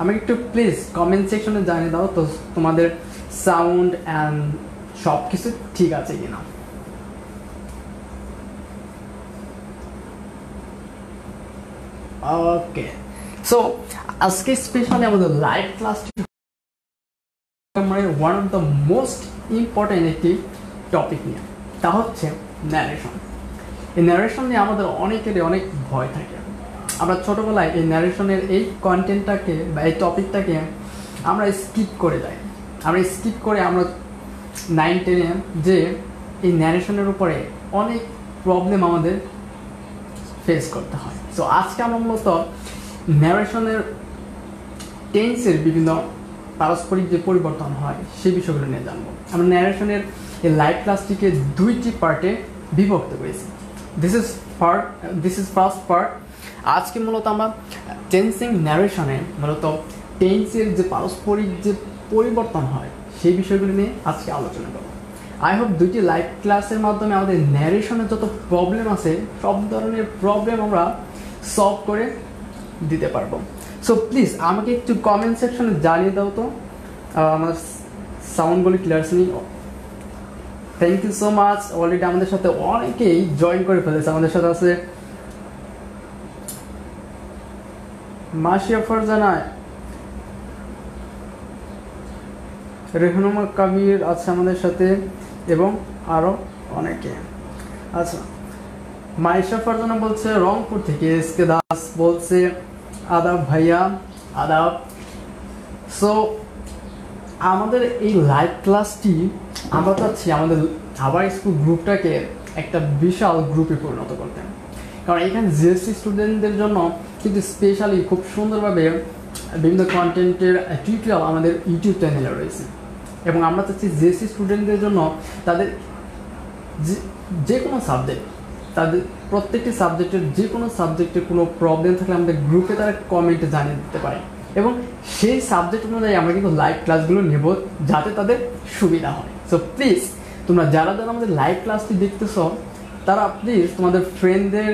আমাকে একটু please comment সেকশনে জানিয়ে দাও তো তোমাদের সাউন্ড অ্যান্ড সব কিছু ঠিক আছে কিনা। ওকে সো আজকে স্পেশালি আমাদের লাইভ ক্লাসটি মানে one of the most important একটি টপিক নিয়ে। তা হচ্ছে ন্যারেশন এই ন্যারেশন নিয়ে আমাদের অনেকেরই অনেক ভয় থাকে। আমরা ছোটোবেলায় এই ন্যারেশনের এই কন্টেন্টটাকে বা এই টপিকটাকে আমরা স্কিপ করে যাই। আমরা স্কিপ করে আমরা নাইন টেনে যে এই ন্যারেশনের উপরে অনেক প্রবলেম আমাদের ফেস করতে হয়। সো আজকে আমরা মূলত ন্যারেশনের টেন্সের বিভিন্ন পারস্পরিক যে পরিবর্তন হয়, সেই বিষয়গুলো নিয়ে জানব। আমরা ন্যারেশনের এই লাইভ ক্লাসটিকে দুইটি পার্টে বিভক্ত করেছি। This is part this is first part আজকে মূলত আমরা টেন্সিং ন্যারেশনে মূলত টেন্সের যে পারস্পরিক যে পরিবর্তন হয়, সেই বিষয়গুলি নিয়ে আজকে আলোচনা করব। আই হোপ দুইটি লাইভ ক্লাসের মাধ্যমে আমাদের ন্যারেশনের যত প্রবলেম আছে, সব ধরনের প্রবলেম আমরা সলভ করে দিতে পারব। সো প্লিজ আমাকে একটু কমেন্ট সেকশনে জানিয়ে দাও তো। আমার সাউন্ডগুলি clear thank you so much already আমাদের সাথে অনেকেই জয়েন করে ফেলেছে। আমাদের সাথে আছে মাসিয়া ফারজানা, রেহনুমা কাবির আছে আমাদের সাথে এবং আরও অনেকে। আচ্ছা মাইশা ফারজানা বলছে, রংপুর থেকে এস কে দাস বলছে, আদাব ভাইয়া, আদাব। সো আমাদের এই লাইভ ক্লাসটি আমরা চাচ্ছি আমাদের আবার স্কুল গ্রুপটাকে একটা বিশাল গ্রুপে পরিণত করতে। কারণ এখানে জিএসসি স্টুডেন্টদের জন্য কিন্তু স্পেশালি খুব সুন্দরভাবে বিভিন্ন কন্টেন্টের টিউটোরিয়াল আমাদের ইউটিউব চ্যানেলে রয়েছে। এবং আমরা চাচ্ছি জিএসসি স্টুডেন্টদের জন্য তাদের যে কোনো সাবজেক্ট তাদের প্রত্যেকটি সাবজেক্টের যে কোনো সাবজেক্টের কোনো প্রবলেম থাকলে আমাদের গ্রুপে তারা কমেন্টে জানিয়ে দিতে পারে। এবং সেই সাবজেক্ট অনুযায়ী আমরা কিন্তু লাইভ ক্লাসগুলো নেব যাতে তাদের সুবিধা হয়। সো প্লিজ তোমরা যারা যারা আমাদের লাইভ ক্লাসটি দেখতেছ, তারা প্লিজ তোমাদের ফ্রেন্ডদের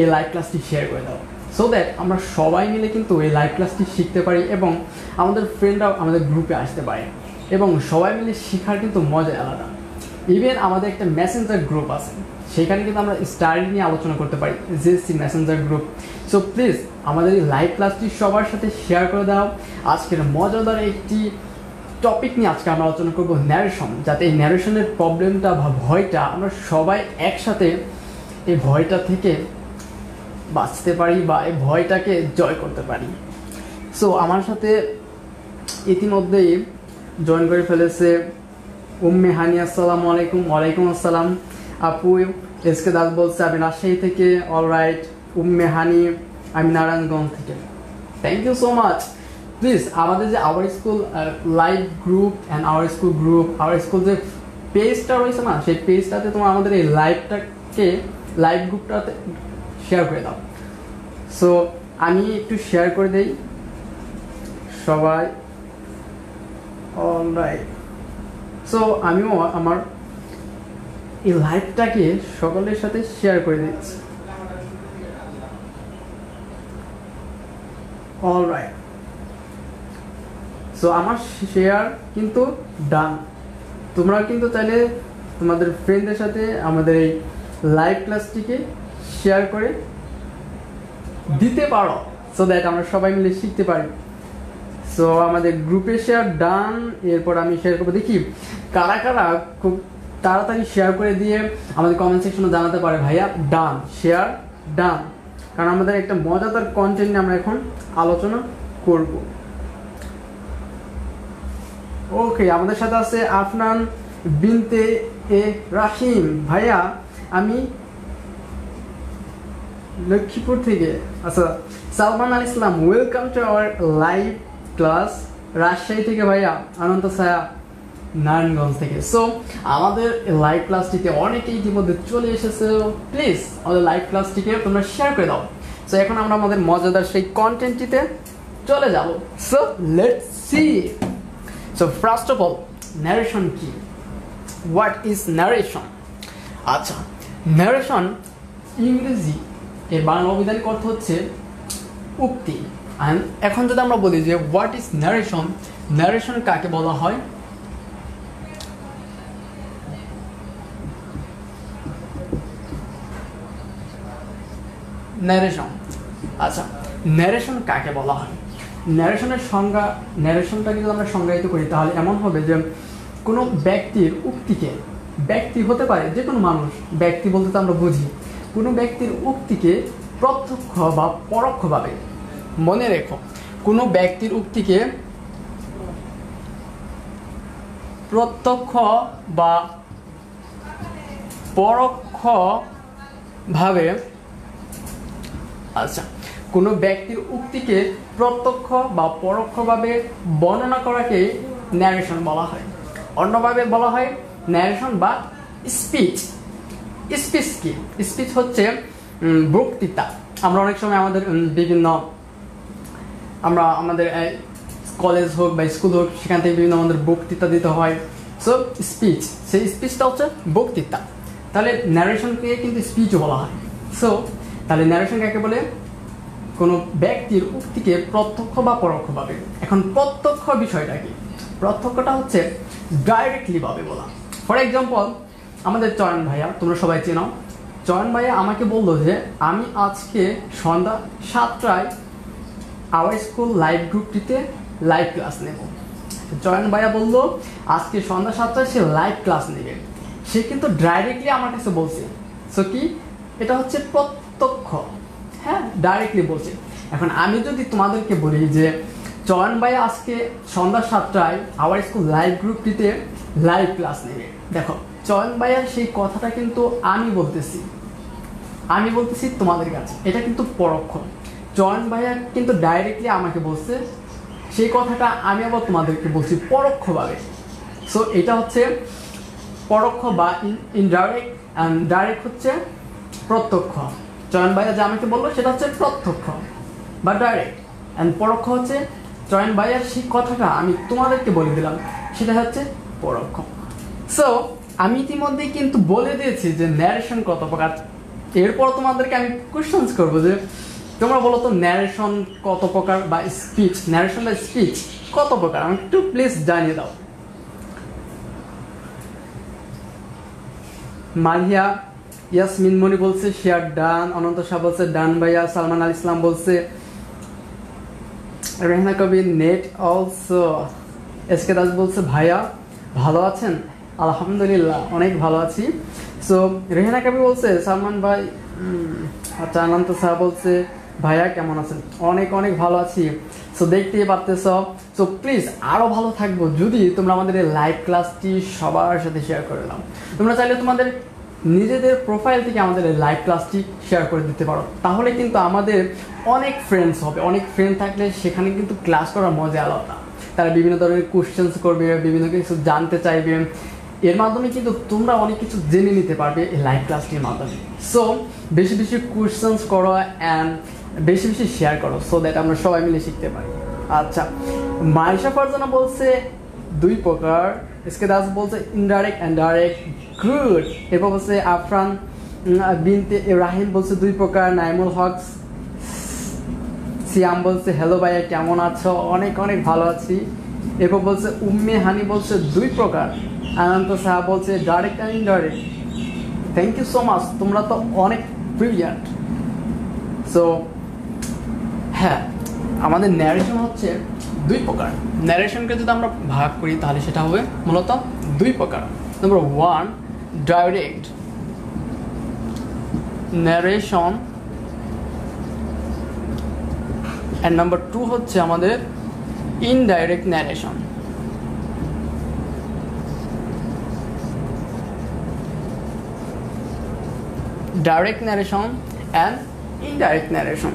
এই লাইভ ক্লাসটি শেয়ার করে দাও। সো দ্যাট আমরা সবাই মিলে কিন্তু এই লাইভ ক্লাসটি শিখতে পারি এবং আমাদের ফ্রেন্ডরাও আমাদের গ্রুপে আসতে পারে। এবং সবাই মিলে শেখার কিন্তু মজা আলাদা। ইভেন আমাদের একটা মেসেঞ্জার গ্রুপ আছে। সেখানে কিন্তু আমরা স্টাডি নিয়ে আলোচনা করতে পারি GSC messenger group so please আমাদের এই লাইভ ক্লাসটি সবার সাথে শেয়ার করে দাও। আজকের মজাদার একটি টপিক নিয়ে আজকে আমরা আলোচনা করব ন্যারেশন যাতে এই ন্যারেশনের প্রবলেমটা বা ভয়টা আমরা সবাই একসাথে এই ভয়টা থেকে বাঁচতে পারি বা এই ভয়টাকে জয় করতে পারি। সো আমার সাথে ইতিমধ্যেই জয়েন করে ফেলেছে উম্মে হানি, আসসালামু আলাইকুম, ওয়ালাইকুম আসসালাম। আপু, এস কে দাস বলছে, আমি রাজশাহী থেকে অল রাইট উম্মে হানি, আমি নারায়ণগঞ্জ থেকে। Thank you so much please আমাদের যে our school live group and our school group our school যে পেজটা রয়েছে না, সেই পেজটাতে তোমার আমাদের এই লাইভটাকে লাইভ গ্রুপটাতে শেয়ার করে দাও। সো আমি একটু শেয়ার করে দেই। সবাই সো আমিও আমার এই লাইভটাকে সকলের সাথে শেয়ার করে দিচ্ছি। অল রাইট সো আমার শেয়ার কিন্তু ডান তোমরা কিন্তু চাইলে তোমাদের ফ্রেন্ডদের সাথে আমাদের এই লাইভ ক্লাসটিকে শেয়ার করে দিতে পারো সো দ্যাট আমরা সবাই মিলে শিখতে পারি। সো আমাদের গ্রুপে শেয়ার ডান এরপর আমি শেয়ার করব। দেখি, কারা কারা খুব তাড়াতাড়ি শেয়ার করে দিয়ে আমাদের কমেন্ট সেকশনে জানাতে পারে ভাইয়া ডান শেয়ার ডান কারণ আমাদের একটা মজাদার কন্টেন্ট নিয়ে আমরা এখন আলোচনা করব। ওকে আমাদের সাথে আছে আফনান বিনতে এ রাহিম। ভাইয়া, আমি লক্ষ্মীপুর থেকে। আচ্ছা Salman Al Islam welcome to our live class Rajshahi থেকে ভাইয়া, আনন্দ ছায়া, নারায়ণগঞ্জ থেকে। সো আমাদের লাইভ ক্লাসটিতে অনেকেই ইতিমধ্যে চলে এসেছে। প্লিজ আমাদের লাইভ ক্লাসটিকে তোমরা শেয়ার করে দাও। সো এখন আমরা আমাদের মজাদার সেই কন্টেন্টটিতে চলে যাব। So let see so first of all narration কি? হোয়াট ইজ ন্যারেশন আচ্ছা ন্যারেশন ইংরেজি এর বাংলা অভিধানিক অর্থ হচ্ছে উক্তি। এখন যদি আমরা বলি যে হোয়াট ইজ ন্যারেশন ন্যারেশন কাকে বলা হয়? ন্যারেশন আচ্ছা ন্যারেশন কাকে বলা হয়? ন্যারেশনের সংজ্ঞা ন্যারেশনটাকে যদি আমরা সংজ্ঞায়িত করি, তাহলে এমন হবে যে, কোনো ব্যক্তির উক্তিকে, ব্যক্তি হতে পারে যে কোনো মানুষ, ব্যক্তি বলতে তো আমরা বুঝি কোনো ব্যক্তির উক্তিকে প্রত্যক্ষ বা পরোক্ষভাবে মনে রেখো। কোনো ব্যক্তির উক্তিকে প্রত্যক্ষ বা পরোক্ষভাবে আচ্ছা কোনো ব্যক্তির উক্তিকে প্রত্যক্ষ বা পরোক্ষভাবে বর্ণনা করাকে ন্যারেশন বলা হয়। অন্যভাবে বলা হয় ন্যারেশন বা স্পিচ স্পিচ কি স্পিচ হচ্ছে বক্তৃতা। আমরা অনেক সময় আমাদের বিভিন্ন, আমরা আমাদের কলেজ হোক বা স্কুল হোক, সেখান থেকে বিভিন্ন আমাদের বক্তৃতা দিতে হয়। সো স্পিচ সেই স্পিচটা হচ্ছে বক্তৃতা। তাহলে ন্যারেশনকে কিন্তু স্পিচও বলা হয়। সো তাহলে ন্যারেশন কাকে বলে? কোনো ব্যক্তির উক্তিকে প্রত্যক্ষ বা পরোক্ষভাবে। এখন প্রত্যক্ষ বিষয়টা কি প্রত্যক্ষটা হচ্ছে ডাইরেক্টলি ভাবে বলা। ফর এক্সাম্পল আমাদের চয়ন ভাইয়া, তোমরা সবাই চেনো। চয়ন ভাইয়া আমাকে বলল যে, আমি আজকে সন্ধ্যা সাতটায় আওয়ার স্কুল লাইভ গ্রুপটিতে লাইভ ক্লাস নেব। চয়ন ভাইয়া বলল, আজকে সন্ধ্যা সাতটায় সে লাইভ ক্লাস নেবে। সে কিন্তু ডাইরেক্টলি আমার কাছে বলছে। সো কি? এটা হচ্ছে প্রত্যক্ষ। হ্যাঁ ডাইরেক্টলি বলছে। এখন আমি যদি তোমাদেরকে বলি যে, চয়ন ভাই আজকে সন্ধ্যা সাতটায় আওয়ার স্কুল লাইভ গ্রুপটিতে লাইভ ক্লাস নেবে। দেখো চয়ন ভাইয়ার সেই কথাটা কিন্তু আমি বলতেছি। আমি বলতেছি তোমাদের কাছে। এটা কিন্তু পরোক্ষ চয়ন ভাইয়া কিন্তু ডাইরেক্টলি আমাকে বলছে, সেই কথাটা আমি আবার তোমাদেরকে বলছি পরোক্ষভাবে। সো এটা হচ্ছে পরোক্ষ বা ইনডাইরেক্ট অ্যান্ড ডাইরেক্ট হচ্ছে প্রত্যক্ষ। চয়ন ভাইয়া যা আমাকে বলল, সেটা হচ্ছে প্রত্যক্ষ বা ডাইরেক্ট অ্যান্ড পরোক্ষ হচ্ছে চয়ন ভাইয়ার সেই কথাটা আমি তোমাদেরকে বলে দিলাম, সেটা হচ্ছে পরোক্ষ। সো আমি ইতিমধ্যেই কিন্তু বলে দিয়েছি যে ন্যারেশন কত প্রকার। এরপর তোমাদেরকে আমি কোশ্চেন্স করব যে তোমরা বলো তো ন্যারেশন কত প্রকার বা স্পিচ ন্যারেশন বা স্পিচ কত প্রকার? আমি একটু প্লিজ জানিয়ে দাও। মারিয়া ইয়াসমিন মনি বলছে, শেয়ার ডান, অনন্ত শাহ বলছে, ডান ভাইয়া, সালমান আল ইসলাম বলছে, Rehana Kabir net also S K Das বলছে, ভাইয়া, ভালো আছেন? আলহামদুলিল্লাহ, অনেক ভালো আছি। সো রেহানা কবি বলছে, সালমান ভাই আচ্ছা অনন্ত শাহ বলছে, ভাইয়া, কেমন আছেন? অনেক অনেক ভালো আছি। সো দেখতেই পারতেছ। সো প্লিজ আরও ভালো থাকব যদি তোমরা আমাদের এই লাইভ ক্লাসটি সবার সাথে শেয়ার করে দাও তোমরা চাইলে তোমাদের নিজেদের প্রোফাইল থেকে আমাদের লাইভ ক্লাসটি শেয়ার করে দিতে পারো। তাহলে কিন্তু আমাদের অনেক ফ্রেন্ডস হবে। অনেক ফ্রেন্ড থাকলে সেখানে কিন্তু ক্লাস করার মজা আলাদা। তারা বিভিন্ন ধরনের কোশ্চেন্স করবে, বিভিন্ন কিছু জানতে চাইবে। এর মাধ্যমে কিন্তু তোমরা অনেক কিছু জেনে নিতে পারবে এই লাইভ ক্লাসটির মাধ্যমে। সো বেশি বেশি কোশ্চেন্স করো অ্যান্ড বেশি বেশি শেয়ার করো সো দ্যাট আমরা সবাই মিলে শিখতে পারি। আচ্ছা মাইশা ফারজানা বলছে, দুই প্রকার। এসকে দাস বলছে ইনডাইরেক্ট অ্যান্ড ডাইরেক্ট গুড এরপর বলছে, আফরান বিনতে রাহিম বলছে, দুই প্রকার, নাইমুল হক, সিয়াম বলছে হ্যালো ভাইয়া, কেমন আছো? অনেক অনেক ভালো আছি। এরপর বলছে, উম্মে হানি বলছে, দুই প্রকার। আনন্ত সাহা বলছে direct and indirect thank you so much তোমরা তো অনেক ব্রিলিয়ান্ট সো হ্যাঁ আমাদের ন্যারেশন হচ্ছে দুই প্রকার। ন্যারেশনকে যদি আমরা ভাগ করি, তাহলে সেটা হবে মূলত দুই প্রকার। Number one direct narration and number two হচ্ছে আমাদের indirect narration direct narration and indirect narration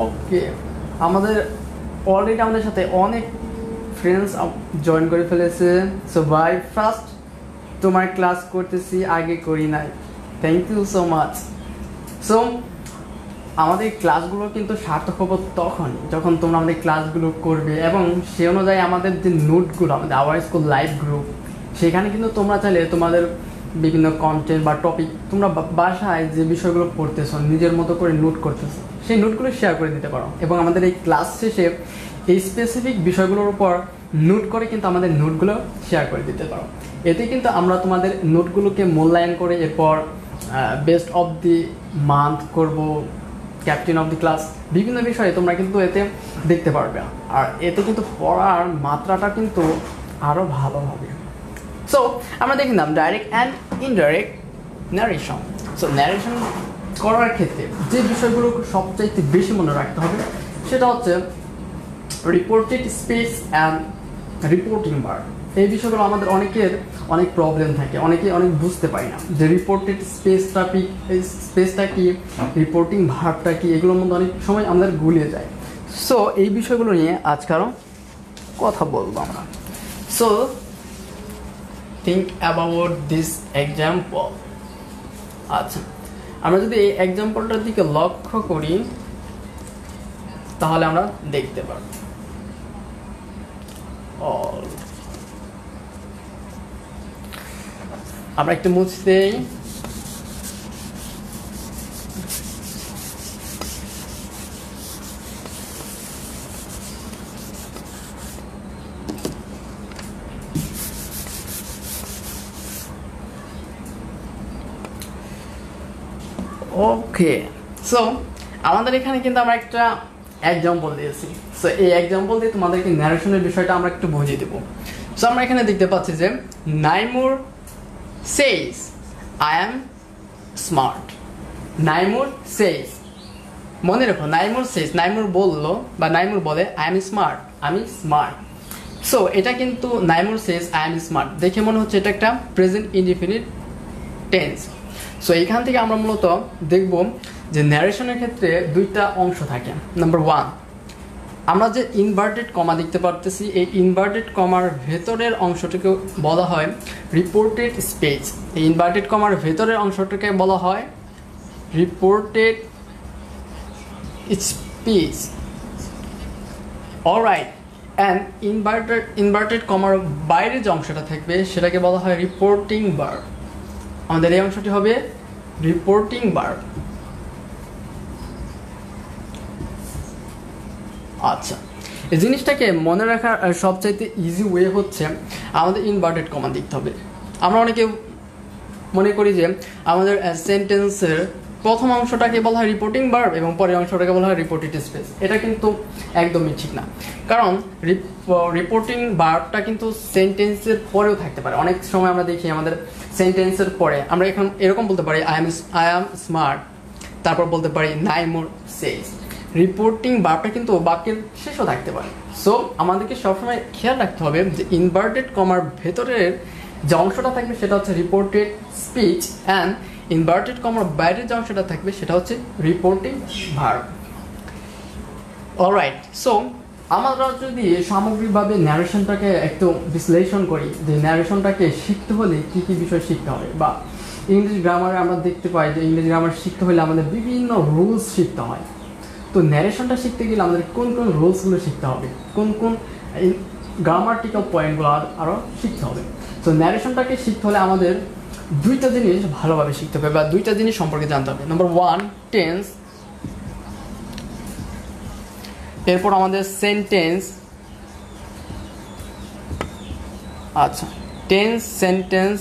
okay আমাদের অলরেডি আমাদের সাথে অনেক ফ্রেন্ডস জয়েন করে ফেলেছে। সো বাই ফার্স্ট তোমার ক্লাস করতেছি, আগে করি নাই। Thank you so much so আমাদের ক্লাসগুলো কিন্তু সার্থক হব তখন, যখন তোমরা আমাদের ক্লাসগুলো করবে এবং সে অনুযায়ী আমাদের যে নোটগুলো আমাদের আওয়ার স্কুল লাইভ গ্রুপ সেখানে কিন্তু তোমরা চাইলে তোমাদের বিভিন্ন কন্টেন্ট বা টপিক তোমরা বাসায় যে বিষয়গুলো পড়তেছো, নিজের মতো করে নোট করতেছো, সেই নোটগুলো শেয়ার করে দিতে পারো। এবং আমাদের এই ক্লাস শেষে এই স্পেসিফিক বিষয়গুলোর উপর নোট করে কিন্তু আমাদের নোটগুলো শেয়ার করে দিতে পারো। এতে কিন্তু আমরা তোমাদের নোটগুলোকে মূল্যায়ন করে এরপর বেস্ট অফ দি মান্থ করব ক্যাপ্টেন অফ দি ক্লাস বিভিন্ন বিষয়ে তোমরা কিন্তু এতে দেখতে পারবে। আর এতে কিন্তু পড়ার মাত্রাটা কিন্তু আরও ভালো হবে। সো আমরা দেখে নিলাম direct and indirect narration so narration করার ক্ষেত্রে যে বিষয়গুলো সবচাইতে বেশি মনে রাখতে হবে, সেটা হচ্ছে রিপোর্টেড স্পেস অ্যান্ড রিপোর্টিং বার এই বিষয়গুলো আমাদের অনেকের অনেক প্রবলেম থাকে অনেকে অনেক বুঝতে পারি না। যে রিপোর্টেড স্পেসটা কি স্পেসটা কি রিপোর্টিং ভার্বটা কি, এগুলোর মধ্যে অনেক সময় আমাদের গুলিয়ে যায়। সো এই বিষয়গুলো নিয়ে আজকে আরও কথা বলব আমরা। So think about this example আচ্ছা আমরা যদি এই এক্সাম্পলটার দিকে লক্ষ্য করি, তাহলে আমরা দেখতে পারব। All. আমরা একটু মুছে দেই। ওকে সো আমাদের এখানে কিন্তু আমরা একটা এক্সাম্পল দিয়েছি। সো এই এক্সাম্পল দিয়ে তোমাদেরকে ন্যারেশনের বিষয়টা আমরা একটু বুঝিয়ে দেবো। সো আমরা এখানে দেখতে পাচ্ছি যে Naimur says I am smart Naimur says মনে রেখো নাইমুর সেইস নাইমুর বলল বা নাইমুর বলে আই এম স্মার্ট আমি স্মার্ট সো এটা কিন্তু Naimur says I am smart দেখে মনে হচ্ছে এটা একটা প্রেজেন্ট ইনডিফিনিট টেন্স সো এইখান থেকে আমরা মূলত দেখব যে ন্যারেশনের ক্ষেত্রে দুইটা অংশ থাকে। নাম্বার ওয়ান আমরা যে ইনভার্টেড কমা দেখতে পারতেছি, এই ইনভার্টেড কমার ভেতরের অংশটাকে বলা হয় রিপোর্টেড স্পেস এই ইনভার্টেড কমার ভেতরের অংশটাকে বলা হয় reported speech all right and inverted inverted কমার বাইরে যে অংশটা থাকবে, সেটাকে বলা হয় রিপোর্টিং বার আমাদের এই অংশটি হবে রিপোর্টিং বার আচ্ছা। এই জিনিসটাকে মনে রাখার সবচাইতে ইজি ওয়ে হচ্ছে আমাদের ইনভার্টেড কমা দেখতে হবে। আমরা অনেকে মনে করি যে আমাদের সেন্টেন্সের প্রথম অংশটাকে বলা হয় রিপোর্টিং বার্ব এবং পরের অংশটাকে বলা হয় রিপোর্টেড স্পেস এটা কিন্তু একদমই ঠিক না। কারণ রিপোর্টিং বার্বটা কিন্তু সেন্টেন্সের পরেও থাকতে পারে। অনেক সময় আমরা দেখি আমাদের সেন্টেন্সের পরে আমরা এখন এরকম বলতে পারি I am I am smart তারপর বলতে পারি নাই মোর সেস রিপোর্টিং বারটা কিন্তু বাক্যের শেষও থাকতে পারে। সো আমাদেরকে সবসময় খেয়াল রাখতে হবে যে ইনভার্টেড কমার ভেতরের যে অংশটা থাকবে সেটা হচ্ছে রিপোর্টেড স্পিচ অ্যান্ড ইনভার্টেড কমার বাইরের যে অংশটা থাকবে সেটা হচ্ছে রিপোর্টিং ভার্ব অলরাইট সো আমরা যদি সামগ্রিকভাবে ন্যারেশনটাকে একটু বিশ্লেষণ করি, যে ন্যারেশনটাকে শিখতে হলে কী কী বিষয় শিখতে হবে? বা ইংলিশ গ্রামারে আমরা দেখতে পাই যে ইংলিশ গ্রামার শিখতে হলে আমাদের বিভিন্ন রুলস শিখতে হয়। তো ন্যারেশনটা শিখতে গেলে আমাদের কোন কোন রুলসগুলো শিখতে হবে? কোন কোন গ্রামার্টিক্যাল পয়েন্টগুলো আরও শিখতে হবে? তো ন্যারেশনটাকে শিখতে হলে আমাদের দুইটা জিনিস ভালোভাবে শিখতে হবে বা দুইটা জিনিস সম্পর্কে জানতে হবে। নম্বর ওয়ান টেন্স এরপর আমাদের সেন্টেন্স আচ্ছা টেন্স সেন্টেন্স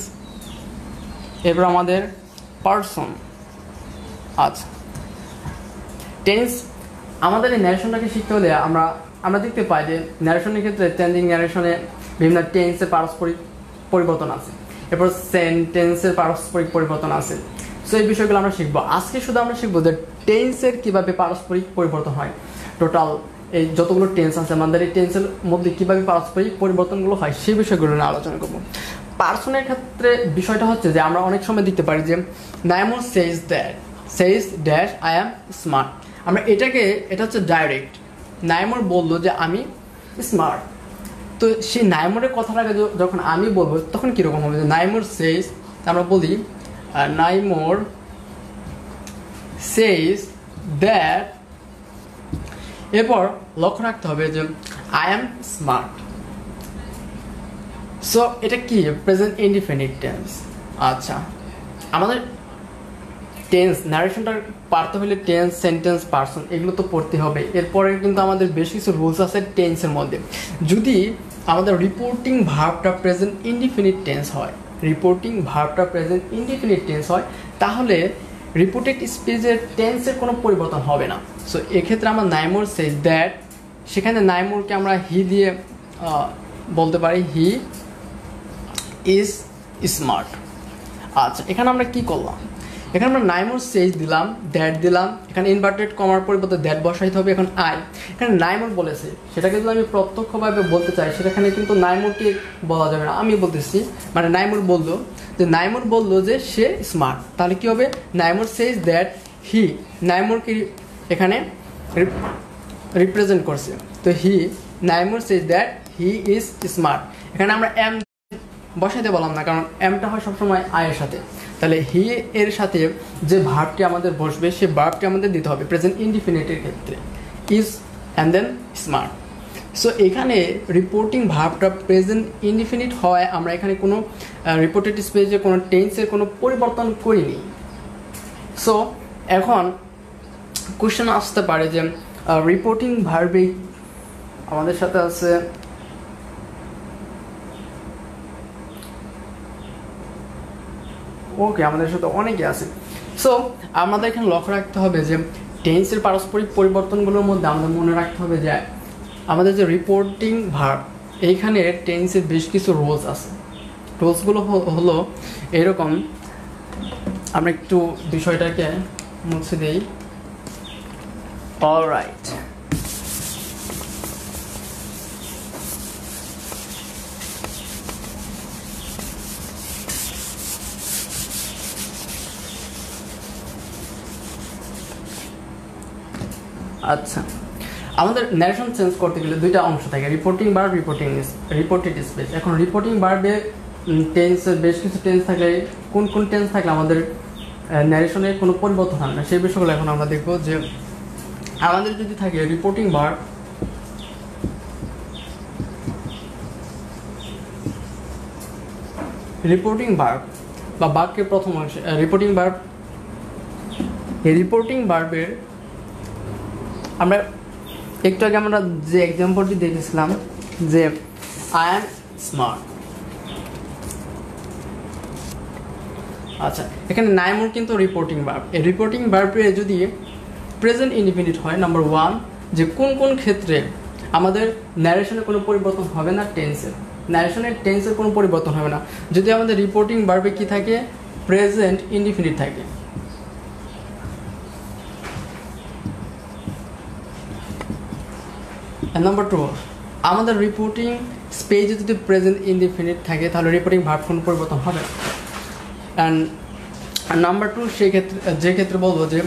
এরপর আমাদের পার্সন আচ্ছা টেন্স আমাদের এই ন্যারেশনটাকে শিখতে হলে আমরা আমরা দেখতে পাই যে ন্যারেশনের ক্ষেত্রে চেঞ্জিং ন্যারেশনে বিভিন্ন টেন্সের পারস্পরিক পরিবর্তন আছে। এরপর সেন্টেন্সের পারস্পরিক পরিবর্তন আছে। সো এই বিষয়গুলো আমরা শিখব। আজকে শুধু আমরা শিখব যে টেন্সের কীভাবে পারস্পরিক পরিবর্তন হয়। টোটাল এই যতগুলো টেন্স আছে, আমাদের এই টেন্সের মধ্যে কীভাবে পারস্পরিক পরিবর্তনগুলো হয়, সেই বিষয়গুলো নিয়ে আলোচনা করব। পার্সনের ক্ষেত্রে বিষয়টা হচ্ছে যে আমরা অনেক সময় দেখতে পারি যে Naimur says that says dash I am smart আমরা এটাকে, এটা হচ্ছে ডাইরেক্ট নাইমর বলল যে আমি স্মার্ট তো সেই নাইমোরের কথাটাকে যখন আমি বলব, তখন কীরকম হবে? যে নাইমোর সেজ আমরা বলি নাইমর সেজ দ্যাট এরপর লক্ষ্য রাখতে হবে যে আই অ্যাম স্মার্ট সো এটা কি? প্রেজেন্ট ইনডিফিনিট টেন্স আচ্ছা। আমাদের টেন্স ন্যারেশনটা পারতে টেন্স সেন্টেন্স পার্সন এগুলো তো পড়তে হবে। এরপরে কিন্তু আমাদের বেশ কিছু রুলস আছে টেন্সের মধ্যে। যদি আমাদের রিপোর্টিং ভার্বটা প্রেজেন্ট ইনডিফিনিট টেন্স হয় রিপোর্টিং ভার্বটা প্রেজেন্ট ইনডিফিনিট টেন্স হয়, তাহলে রিপোর্টেড স্পেজের টেন্সের কোনো পরিবর্তন হবে না। সো এক্ষেত্রে আমরা নাইমোর সেজ দ্যাট সেখানে নাইমোরকে আমরা হি দিয়ে বলতে পারি হি ইজ স্মার্ট আচ্ছা এখানে আমরা কি করলাম? এখানে আমরা নাইমোর সেজ দিলাম দ্যাট দিলাম, এখানে ইনভার্টেড কমার পরিবর্তে দ্যাট বসাইতে হবে, এখন আই এখানে নাইমোর বলেছে, সেটাকে যদি আমি প্রত্যক্ষভাবে বলতে চাই, সেখানে কিন্তু নাইমোরকে বলা যাবে না। আমি বলতেছি মানে নাইমোর বলল, যে নাইমোর বলল যে সে স্মার্ট তাহলে কি হবে? নাইমোর সেজ দ্যাট হি নাইমোরকে এখানে রিপ্রেজেন্ট করছে। তো he Naimur says that he is smart এখানে আমরা এম বসাইতে বললাম না, কারণ এমটা হয় সবসময় আয়ের সাথে। তাহলে হি এর সাথে যে ভার্বটি আমাদের বসবে, সে ভার্বটি আমাদের দিতে হবে প্রেজেন্ট ইনডিফিনিটের ক্ষেত্রে। Is and then smart so এখানে রিপোর্টিং ভার্বটা প্রেজেন্ট ইনডিফিনিট হওয়ায় আমরা এখানে কোনো রিপোর্টেড স্পেজে কোনো টেন্সের কোনো পরিবর্তন করিনি। সো এখন কোশ্চেন আসতে পারে যে রিপোর্টিং ভার্বে আমাদের সাথে আছে ওকে আমাদের সাথে অনেকে আছে। সো আমাদের এখানে লক্ষ্য রাখতে হবে যে টেন্সের পারস্পরিক পরিবর্তনগুলোর মধ্যে আমাদের মনে রাখতে হবে যে, আমাদের যে রিপোর্টিং ভার এইখানে টেন্সের বেশ কিছু রোলস আছে। রোলসগুলো হলো এরকম, আমরা একটু বিষয়টাকে মুছে দিই। অল আচ্ছা। আমাদের ন্যারেশন চেঞ্জ করতে গেলে দুইটা অংশ থাকে রিপোর্টিং বার রিপোর্টিং রিপোর্টেড স্পেস এখন রিপোর্টিং বার্বে টেন্স বেশ কিছু টেন্স থাকলে, কোন কোন টেন্স থাকলে আমাদের ন্যারেশনের কোনো পরিবর্তন হয় না। সেই বিষয়গুলো এখন আমরা দেখব যে, আমাদের যদি থাকে রিপোর্টিং বার রিপোর্টিং বার্ব বা বাক্যের প্রথম অংশে রিপোর্টিং বার্ব এই রিপোর্টিং বার্বের আমরা একটু আগে আমরা যে এক্সাম্পলটি দেখেছিলাম যে আই অ্যাম স্মার্ট আচ্ছা এখানে নাইমোর কিন্তু রিপোর্টিং বার্ব এই রিপোর্টিং বার্বে যদি প্রেজেন্ট ইন্ডিপেন্ডেন্ট হয় নাম্বার ওয়ান যে কোন কোন ক্ষেত্রে আমাদের ন্যারেশনের কোনো পরিবর্তন হবে না টেন্সের ন্যারেশনের টেন্সের কোনো পরিবর্তন হবে না। যদি আমাদের রিপোর্টিং বার্বে কি থাকে? প্রেজেন্ট ইনডিফিনিট থাকে। নাম্বার টু আমাদের রিপোর্টিং স্পেজে যদি প্রেজেন্ট ইনডিফিনিট থাকে, তাহলে রিপোর্টিং ভার্ব কোনো পরিবর্তন হবে অ্যান্ড নাম্বার টু সেই ক্ষেত্রে, যে ক্ষেত্রে বলব যে,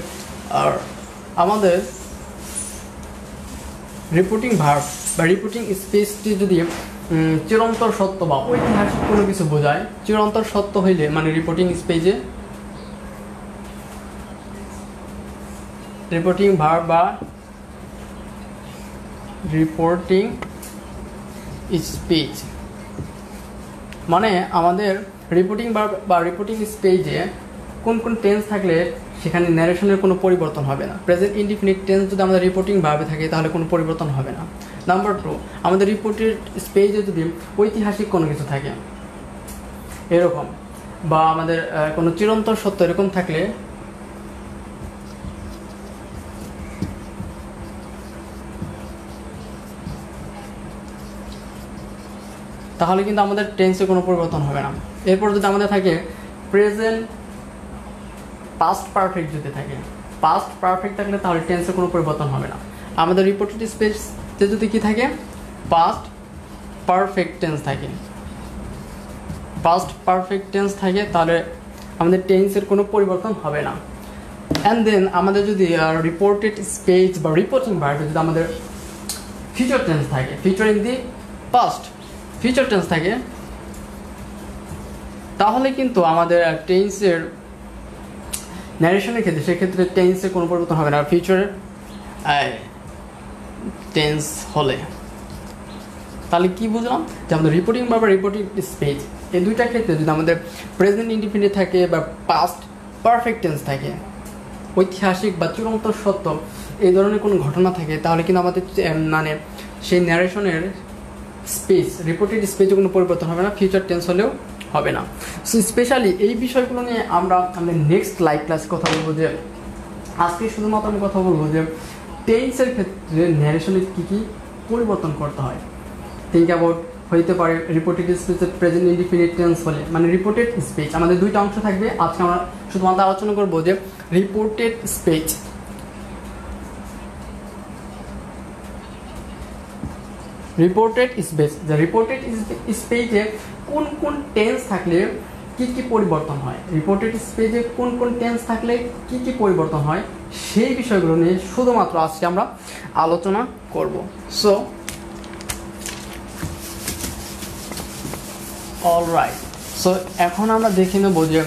আর আমাদের রিপোর্টিং ভার্ব বা রিপোর্টিং স্পেসটি যদি চিরন্তর সত্য বা ঐতিহাসিক কোনো কিছু বোঝায়, চিরন্তর সত্য হইলে মানে রিপোর্টিং স্পেজে রিপোর্টিং ভার্ব বা রিপোর্টিং স্পেজ মানে আমাদের রিপোর্টিং বা রিপোর্টিং স্পেজে কোন কোন টেন্স থাকলে সেখানে ন্যারেশনের কোনো পরিবর্তন হবে না। প্রেজেন্ট ইনডিফিনিট টেন্স যদি আমাদের রিপোর্টিং ভাবে থাকে, তাহলে কোনো পরিবর্তন হবে না। নাম্বার টু আমাদের রিপোর্টের স্পেজে যদি ঐতিহাসিক কোনো কিছু থাকে, এরকম, বা আমাদের কোনো চিরন্তর সত্য এরকম থাকলে তাহলে কিন্তু আমাদের টেন্সে কোনো পরিবর্তন হবে না। এরপর যদি আমাদের থাকে প্রেজেন্ট পাস্ট পারফেক্ট যদি থাকে পাস্ট পারফেক্ট থাকলে তাহলে টেন্সে কোনো পরিবর্তন হবে না। আমাদের রিপোর্টেড স্পেসে যদি কি থাকে পাস্ট পারফেক্ট টেন্স থাকে। পাস্ট পারফেক্ট টেন্স থাকে, তাহলে আমাদের টেন্সের কোনো পরিবর্তন হবে না। অ্যান্ড দেন আমাদের যদি রিপোর্টেড স্পেস বা রিপোর্টিং ভার্বে যদি আমাদের ফিউচার টেন্স থাকে future in the past future tense থাকে। তাহলে কিন্তু আমাদের টেন্সের ন্যারেশনের ক্ষেত্রে, সেক্ষেত্রে টেন্সে কোনো পরিবর্তন হবে না। ফিউচার টেন্স হলে। তাহলে কি বুঝলাম? যে আমাদের রিপোর্টিং বা রিপোর্টিং স্পেজ এই দুইটা ক্ষেত্রে যদি আমাদের প্রেজেন্ট ইন্ডিপেন্ডেন্ট থাকে বা পাস্ট পারফেক্ট টেন্স থাকে, ঐতিহাসিক বা চূড়ান্ত সত্য, এই ধরনের কোনো ঘটনা থাকে, তাহলে কিন্তু আমাদের মানে সেই ন্যারেশনের স্পেস রিপোর্টেড স্পেসে কোনো পরিবর্তন হবে না ফিউচার টেন্স হলেও হবে না। সো স্পেশালি এই বিষয়গুলো নিয়ে আমরা আমাদের নেক্সট লাইভ ক্লাসে কথা বলব যে, আজকে শুধুমাত্র আমি কথা বলব যে টেন্সের ক্ষেত্রে ন্যারেশনে কী কী পরিবর্তন করতে হয়। থিঙ্ক অ্যাবাউট হইতে পারে রিপোর্টেড স্পেচের প্রেজেন্ট ইন্ডিফিনিট টেন্স হলে মানে রিপোর্টেড স্পেচ আমাদের দুইটা অংশ থাকবে। আজকে আমরা শুধুমাত্র আলোচনা করব যে রিপোর্টেড স্পেচ রিপোর্টেড স্পেস যে রিপোর্টেড স্পেজে কোন কোন টেন্স থাকলে কি কি পরিবর্তন হয়? রিপোর্টেড স্পেজে কোন কোন টেন্স থাকলে কি কি পরিবর্তন হয়? সেই বিষয়গুলো নিয়ে শুধুমাত্র আজকে আমরা আলোচনা করব। সো অল রাইট সো এখন আমরা দেখে নেব যে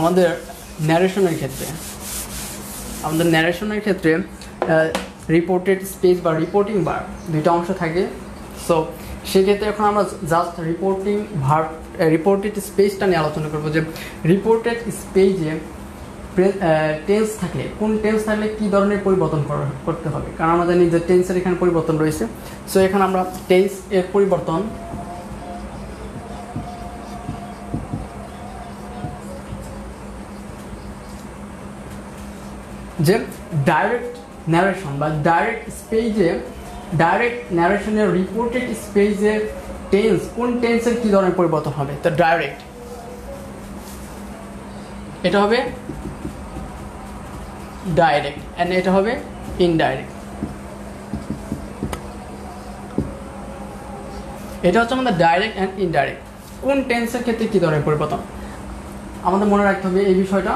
আমাদের ন্যারেশনের ক্ষেত্রে, আমাদের ন্যারেশনের ক্ষেত্রে রিপোর্টেড স্পেস বা রিপোর্টিং বার দুইটা অংশ থাকে। সো সেক্ষেত্রে এখন আমরা জাস্ট রিপোর্টিং ভার রিপোর্টেড স্পেসটা নিয়ে আলোচনা করব যে রিপোর্টেড স্পেজে টেন্স থাকলে, কোন টেন্স থাকলে কী ধরনের পরিবর্তন করতে হবে? কারণ আমরা জানি যে টেন্সের এখানে পরিবর্তন রয়েছে। সো এখানে আমরা টেন্স এর পরিবর্তন যে ডাইরেক্ট ন্যারেশন বা ডাইরেক্ট স্পেজে ডাইরেক্ট ন্যারেশনের রিপোর্টেড স্পেজে টেন্স কোন টেন্সের কী ধরনের পরিবর্তন হবে? তো ডাইরেক্ট এটা হবে ডাইরেক্ট অ্যান্ড এটা হবে ইনডাইরেক্ট এটা হচ্ছে আমাদের ডাইরেক্ট অ্যান্ড ইনডাইরেক্ট কোন টেন্সের ক্ষেত্রে কী ধরনের পরিবর্তন? আমাদের মনে রাখতে হবে এই বিষয়টা।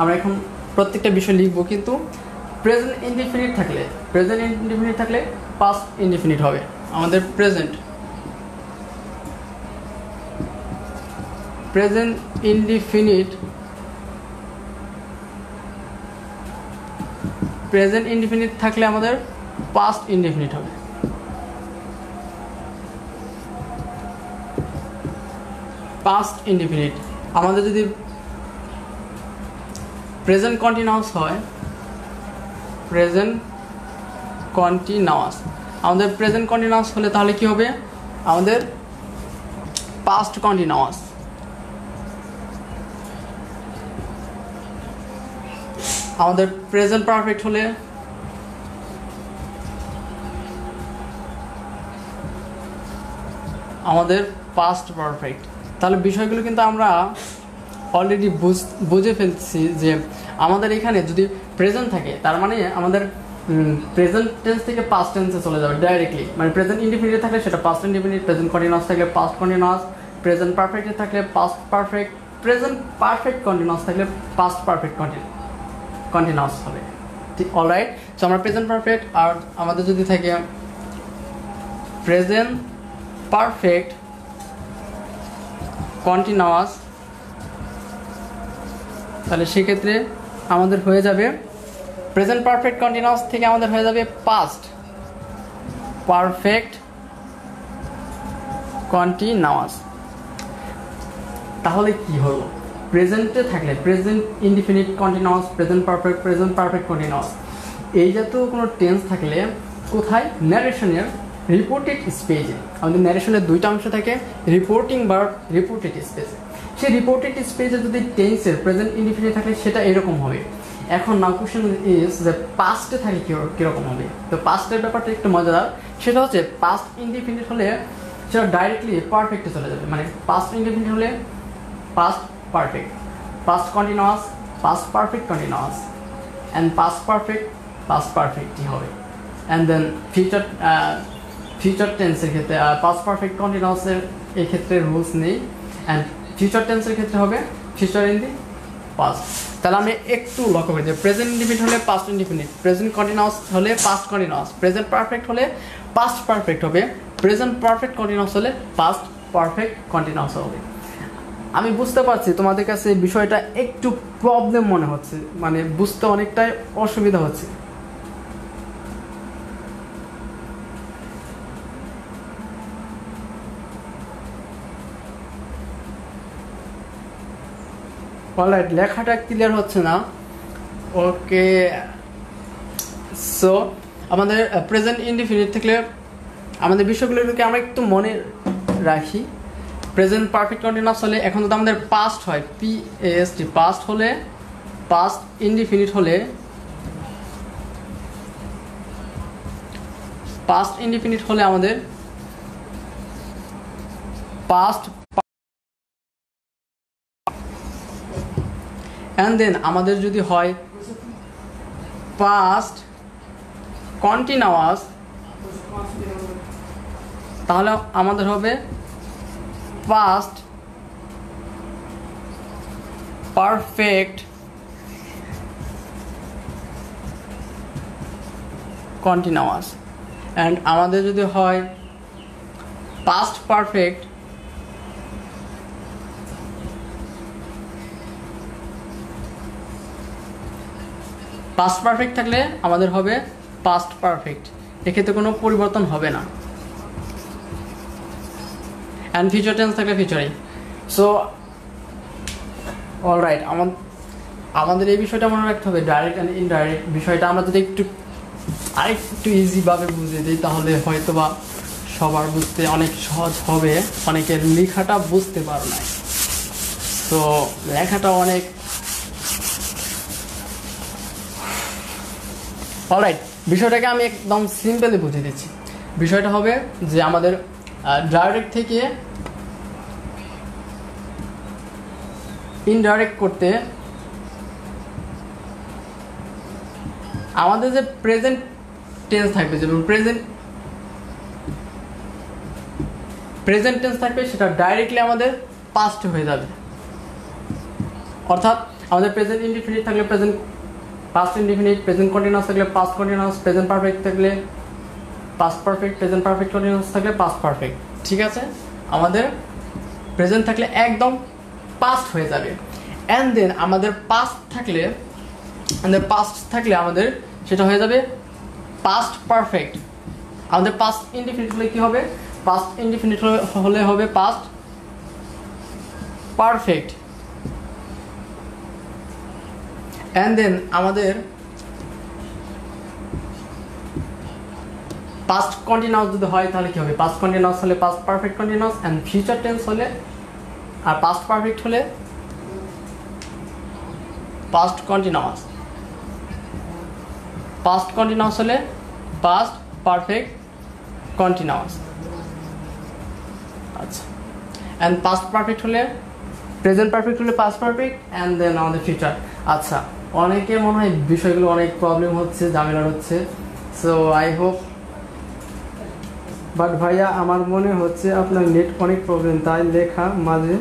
আমরা এখন প্রত্যেকটা বিষয় লিখব কিন্তু প্রেজেন্ট ইনডিফিনিট থাকলে প্রেজেন্ট ইনডিফিনিট থাকলে পাস্ট ইনডিফিনিট হবে, আমাদের present present indefinite present indefinite থাকলে আমাদের পাস্ট ইনডিফিনিট হবে। পাস্ট ইনডিফিনিট আমাদের যদি প্রেজেন্ট কন্টিনিউয়াস হয় প্রেজেন্ট কন্টিনিউয়াস আমাদের প্রেজেন্ট কন্টিনিউয়াস হলে তাহলে কি হবে? আমাদের পাস্ট কন্টিনিউয়াস আমাদের প্রেজেন্ট পারফেক্ট হলে আমাদের পাস্ট পারফেক্ট তাহলে বিষয়গুলো কিন্তু আমরা অলরেডি বুঝে ফেলছি যে আমাদের এখানে যদি প্রেজেন্ট থাকে, তার মানে আমাদের প্রেজেন্ট টেন্স থেকে পাস্ট টেন্সে চলে যাবে ডাইরেক্টলি মানে প্রেজেন্ট ইন্ডিফিনিট থাকলে সেটা পাস্ট ইন্ডিফিনিট প্রেজেন্ট কন্টিনিউয়াস থাকলে পাস্ট কন্টিনিউয়াস প্রেজেন্ট পারফেক্টে থাকলে past perfect present perfect continuous থাকলে পাস্ট পারফেক্ট কন্টিনিউ কন্টিনিউয়াস হবে। ঠিক অলরাইট সো আমরা প্রেজেন্ট পারফেক্ট আর আমাদের যদি থাকে প্রেজেন্ট পারফেক্ট কন্টিনিউয়াস তাহলে সেক্ষেত্রে আমাদের হয়ে যাবে প্রেজেন্ট পারফেক্ট কন্টিনিউয়াস থেকে আমাদের হয়ে যাবে পাস্ট পারফেক্ট কন্টিনিউয়াস তাহলে কি হলো? প্রেজেন্টে থাকলে present indefinite continuous present perfect present perfect continuous এই জাতীয় কোনো টেন্স থাকলে কোথায়? ন্যারেশনের রিপোর্টেড স্পেজে আমাদের ন্যারেশনের দুইটা অংশ থাকে রিপোর্টিং বা রিপোর্টেড স্পেজে সেই রিপোর্টেড স্পেসে যদি টেন্সের প্রেজেন্ট ইনডিফিনিট থাকে, সেটা এরকম হবে। এখন নাও কোশ্চেন ইজ যে পাস্টে থাকে কির- কীরকম হবে? তো পাস্টের ব্যাপারটা একটু মজাদার। সেটা হচ্ছে পাস্ট ইনডিফিনিট হলে সেটা ডাইরেক্টলি পারফেক্টে চলে যাবে। মানে পাস্ট ইনডিফিনিট হলে past perfect past continuous past perfect continuous and past perfect past পারফেক্টই হবে। অ্যান্ড দেন future ফিউচার টেন্সের ক্ষেত্রে পাস্ট পারফেক্ট কন্টিনিউয়াসের এই ক্ষেত্রে রুলস নেই। অ্যান্ড ফিউচার টেন্সের ক্ষেত্রে হবে ফিউচার ইন দি পাস্ট তাহলে আমি একটু লক্ষ্য করি যে প্রেজেন্ট ইন্ডিফিনিট হলে পাস্ট ইন্ডিফিনিট প্রেজেন্ট কন্টিনিউয়াস হলে পাস্ট কন্টিনিউয়াস প্রেজেন্ট পারফেক্ট হলে পাস্ট পারফেক্ট হবে প্রেজেন্ট পারফেক্ট কন্টিনিউয়াস হলে পাস্ট পারফেক্ট কন্টিনিউয়াস হবে। আমি বুঝতে পারছি তোমাদের কাছে বিষয়টা একটু প্রবলেম মনে হচ্ছে মানে বুঝতে অনেকটাই অসুবিধা হচ্ছে। অলরাইট লেখাটা ক্লিয়ার হচ্ছে না। ওকে সো আমাদের প্রেজেন্ট ইনডিফিনিট থাকলে আমাদের বিষয়গুলোকে আমরা একটু মনে রাখি। প্রেজেন্ট পারফেক্ট কন্টিনিউয়াস হলে এখন তো আমাদের পাস্ট হয়। পি এস টি পাস্ট হলে পাস্ট ইনডিফিনিট হলে পাস্ট ইনডিফিনিট হলে আমাদের পাস্ট অ্যান্ড দেন আমাদের যদি হয় পাস্ট কন্টিনিউয়াস তাহলে আমাদের হবে পাস্ট পারফেক্ট কন্টিনিউয়াস অ্যান্ড আমাদের যদি হয় পাস্ট পারফেক্ট পাস্ট পারফেক্ট থাকলে আমাদের হবে পাস্ট পারফেক্ট এক্ষেত্রে কোনো পরিবর্তন হবে না। অ্যান্ড ফিউচার টেন্স থাকলে ফিউচারিং সো অল রাইট আমাদের এই বিষয়টা মনে রাখতে হবে ডাইরেক্ট অ্যান্ড ইনডাইরেক্ট বিষয়টা আমরা যদি একটু আরেকটু ইজিভাবে বুঝিয়ে দিই, তাহলে হয়তো বা সবার বুঝতে অনেক সহজ হবে, অনেকের লেখাটা বুঝতে পারো না তো লেখাটা অনেক অলরাইট বিষয়টাকে আমি একদম সিম্পলি বুঝিয়ে দিচ্ছি। বিষয়টা হবে যে আমাদের ডাইরেক্ট থেকে ইনডাইরেক্ট করতে আমাদের যে প্রেজেন্ট টেন্স থাকবে, যেমন প্রেজেন্ট প্রেজেন্ট টেন্স থাকবে, সেটা ডাইরেক্টলি আমাদের পাস্ট হয়ে যাবে। অর্থাৎ আমাদের প্রেজেন্ট ইনডিফিনিট থাকলে present past indefinite present continuous থাকলে পাস্ট কন্টিনিউয়াস প্রেজেন্ট পারফেক্ট থাকলে past perfect present perfect continuous থাকলে পাস্ট পারফেক্ট ঠিক আছে? আমাদের প্রেজেন্ট থাকলে একদম পাস্ট হয়ে যাবে। অ্যান্ড দেন আমাদের পাস্ট থাকলে আমাদের পাস্ট থাকলে আমাদের সেটা হয়ে যাবে পাস্ট পারফেক্ট আমাদের পাস্ট ইনডিফিনিট হলে কী হবে? পাস্ট ইনডিফিনিট হলে হবে পাস্ট পারফেক্ট অ্যান্ড দেন আমাদের পাস্ট কন্টিনিউয়াস যদি হয়, তাহলে কী হবে? পাস্ট কন্টিনিউয়াস হলে past perfect continuous and future tense হলে, আর পাস্ট পারফেক্ট হলে পাস্ট কন্টিনিউয়াস পাস্ট কন্টিনিউয়াস হলে পাস্ট পারফেক্ট কন্টিনিউয়াস আচ্ছা। অ্যান্ড পাস্ট পারফেক্ট হলে প্রেজেন্ট পারফেক্ট হলে পাস্ট পারফেক্ট অ্যান্ড দেন আমাদের ফিউচার আচ্ছা। অনেকে মনে হয় বিষয়গুলো অনেক প্রবলেম হচ্ছে ঝামেলা হচ্ছে। সো আই হোপ বাট ভাইয়া, আমার মনে হচ্ছে আপনার নেট অনেক প্রবলেম তাই লেখা মাঝে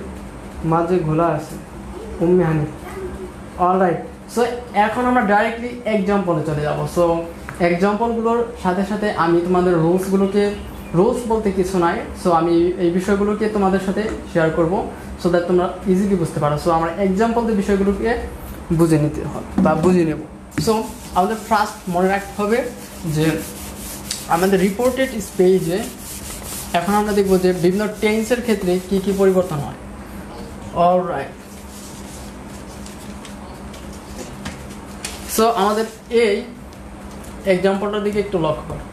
মাঝে ঘোলা আছে। Ummi Hani all right so এখন আমরা ডাইরেক্টলি এক্সাম্পলে চলে যাব। সো এক্সাম্পলগুলোর সাথে সাথে আমি তোমাদের রুলসগুলোকে রুলস বলতে কিছু নাই। সো আমি এই বিষয়গুলোকে তোমাদের সাথে শেয়ার করব সো দ্যাট তোমরা ইজিলি বুঝতে পারো। সো আমরা এক্সাম্পল দিয়ে বিষয়গুলোকে বুঝে নিতে হবে বা বুঝে নেব। সো আমাদের ফার্স্ট মনে রাখতে হবে যে আমাদের রিপোর্টেড স্পেজে এখন আমরা দেখব যে বিভিন্ন টেন্সের ক্ষেত্রে কি কি পরিবর্তন হয়। অল রাইট সো আমাদের এই এক্সাম্পলটার দিকে একটু লক্ষ্য করো।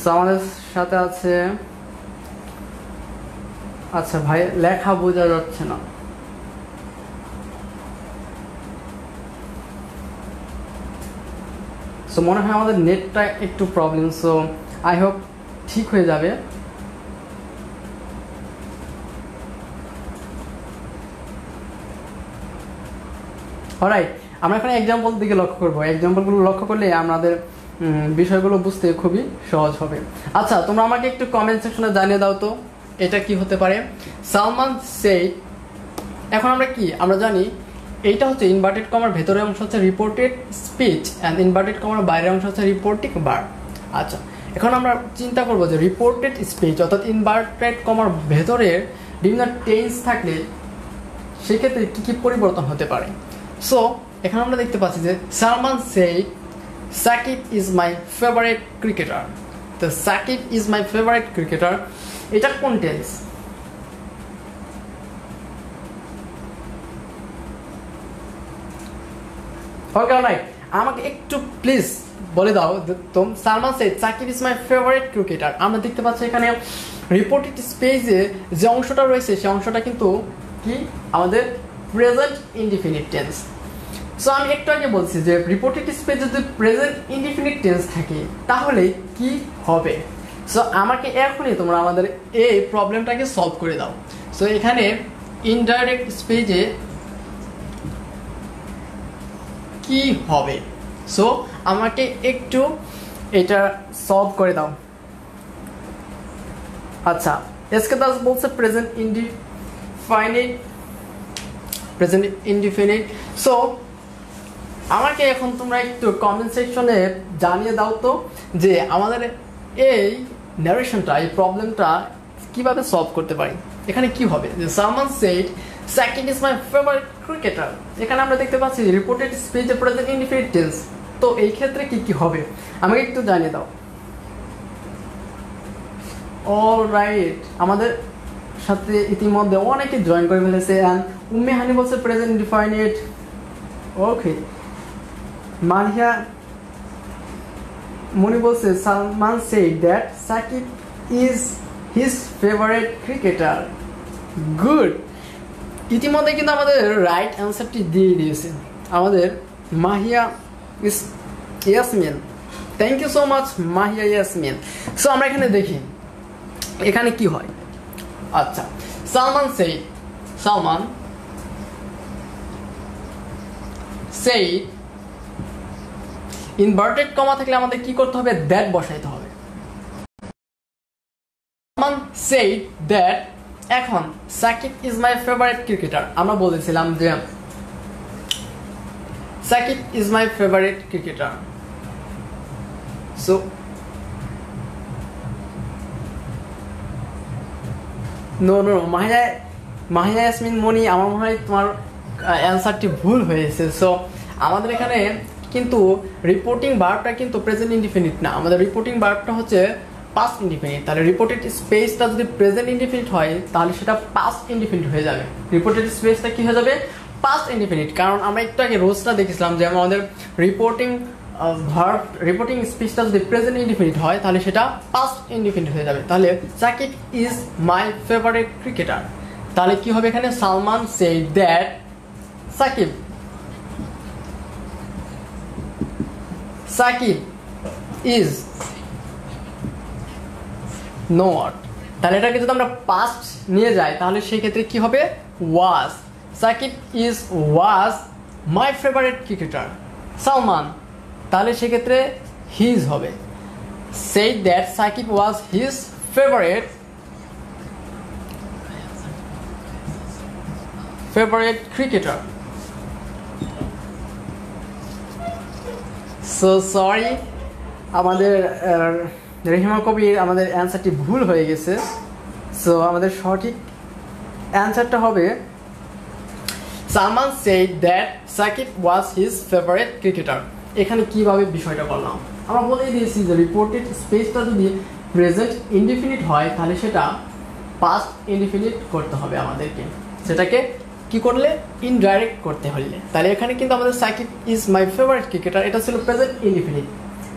সো আমাদের সাথে আছে আচ্ছা ভাই, লেখা বোঝা যাচ্ছে না। সো মনে হয় আমাদের নেটটা একটু প্রবলেম সো আই হোপ ঠিক হয়ে যাবে। অলরাইট আমরা এখন এক্সাম্পল দিকে লক্ষ্য করব। এক্সাম্পলগুলো লক্ষ্য করলে আমাদের বিষয়গুলো বুঝতে খুবই সহজ হবে। আচ্ছা তোমরা আমাকে একটু কমেন্ট সেকশনে জানিয়ে দাও তো। এটা কি হতে পারে? সালমান সেই এখন আমরা কি? আমরা জানি এইটা হচ্ছে ইনভার্টেড কমার ভেতরের অংশ হচ্ছে রিপোর্টেড স্পিচ অ্যান্ড ইনভার্টেড কমার বাইরের অংশ হচ্ছে রিপোর্টিং বার আচ্ছা এখন আমরা চিন্তা করব যে রিপোর্টেড স্পিচ অর্থাৎ ইনভার্টেড কমার ভেতরের বিভিন্ন টেন্স থাকলে সেক্ষেত্রে কী কী পরিবর্তন হতে পারে? সো এখানে আমরা দেখতে পাচ্ছি যে Salman said Sakib is my favourite cricketer তো Sakib is my favourite cricketer এটা কোন টেন্স ওকে রাইট আমাকে একটু প্লিজ বলে দাও তোম Salman said Sakib is my favourite cricketer আমরা দেখতে পাচ্ছি এখানে রিপোর্টেড স্পেসে যে অংশটা রয়েছে সেই অংশটা কিন্তু কি? আমাদের প্রেজেন্ট ইনডিফিনিট টেন্স সো আমি একটু আগে বলছি যে রিপোর্টেড স্পেস যদি প্রেজেন্ট ইনডিফিনিট টেন্স থাকে, তাহলে কি হবে? সো আমাকে এখনই তোমরা আমাদের এই প্রবলেমটাকে সলভ করে দাও। সো এখানে ইনডাইরেক্ট স্পেজে কি হবে? সো আমাকে একটু এটা সলভ করে দাও। আচ্ছা এসকে দাস বলছে present indefinite present indefinite so আমাকে এখন তোমরা একটু কমেন্ট সেকশনে জানিয়ে দাও তো যে আমাদের এই ন্যারেশনটা এই প্রবলেমটা কীভাবে সলভ করতে পারি? এখানে কি হবে? যে Salman said second is my favourite cricketer এখানে আমরা দেখতে পাচ্ছি রিপোর্টেড স্পেজে প্রেজেন্ট ইনডিফিনিট টেন্স তো এই ক্ষেত্রে কি কি হবে? আমাকে একটু জানিয়ে দাও। অল রাইট আমাদের সাথে ইতিমধ্যে অনেকে জয়েন করে ফেলেছে অ্যান্ড উম্মে হানি বলছে প্রেজেন্ট ইনডিফাইনেট ওকে মালিয়া মনি বলছে Salman said that Sakib is his favourite cricketer good ইতিমধ্যে কিন্তু আমাদের রাইট অ্যান্সারটি দিয়ে দিয়েছে। আমাদের মাহিয়া ইস Yasmin. Thank you so much Mahia Yasmin. So আমরা এখানে দেখি। এখানে কি হয়? আচ্ছা সালমান সেই সালমান সেই ইনভার্টেড কমা থাকলে আমাদের কি করতে হবে? দ্যাট বসাইতে হবে। এখন Sakib is my favourite cricketer আমরা বলেছিলাম যে Sakib is my favourite cricketer so no no Mahia Mahia Yasmin Moni, আমার মনে হয় তোমার অ্যান্সারটি ভুল হয়েছে। সো আমাদের এখানে কিন্তু রিপোর্টিং বার্বটা কিন্তু প্রেজেন্ট ইনডিফিনিট না। আমাদের রিপোর্টিং বার্বটা হচ্ছে পাস্ট ইন্ডিফিনিট তাহলে রিপোর্টেড স্পেসটা যদি প্রেজেন্ট ইন্ডিফিনিট হয়, তাহলে সেটা পাস্ট ইন্ডিফিনিট হয়ে যাবে। রিপোর্টেড স্পেসটা কি হয়ে যাবে? পাস্ট ইন্ডিফিনিট কারণ আমরা একটু আগে রোজটা দেখেছিলাম যে আমাদের রিপোর্টিং ভার্ব রিপোর্টিং স্পিচটা যদি প্রেজেন্ট ইন্ডিফিনিট হয়, তাহলে সেটা পাস্ট ইন্ডিফিনিট হয়ে যাবে। তাহলে Sakib is my favourite cricketer তাহলে কি হবে এখানে? Salman said that Sakib Sakib is no what তাহলে এটাকে যদি আমরা পাস্ট নিয়ে যাই, তাহলে সেই ক্ষেত্রে কি হবে? Was Sakib is was my favourite cricketer Salman. তাহলে সেক্ষেত্রে হিজ হবে। Said that Sakib was his favourite favourite cricketer so sorry আমাদের রেহিমা কবির আমাদের অ্যান্সারটি ভুল হয়ে গেছে। সো আমাদের সঠিক অ্যান্সারটা হবে, Salman said that Sakib was his favourite cricketer এখানে কীভাবে বিষয়টা বললাম? আমরা বলেই দিয়েছি যে রিপোর্টেড স্পেসটা যদি প্রেজেন্ট ইনডিফিনিট হয়, তাহলে সেটা পাস্ট ইনডিফিনিট করতে হবে আমাদেরকে। সেটাকে কি করলে? ইনডাইরেক্ট করতে হলে তাহলে এখানে কিন্তু আমাদের Sakib is my favourite cricketer এটা ছিল প্রেজেন্ট ইনডিফিনিট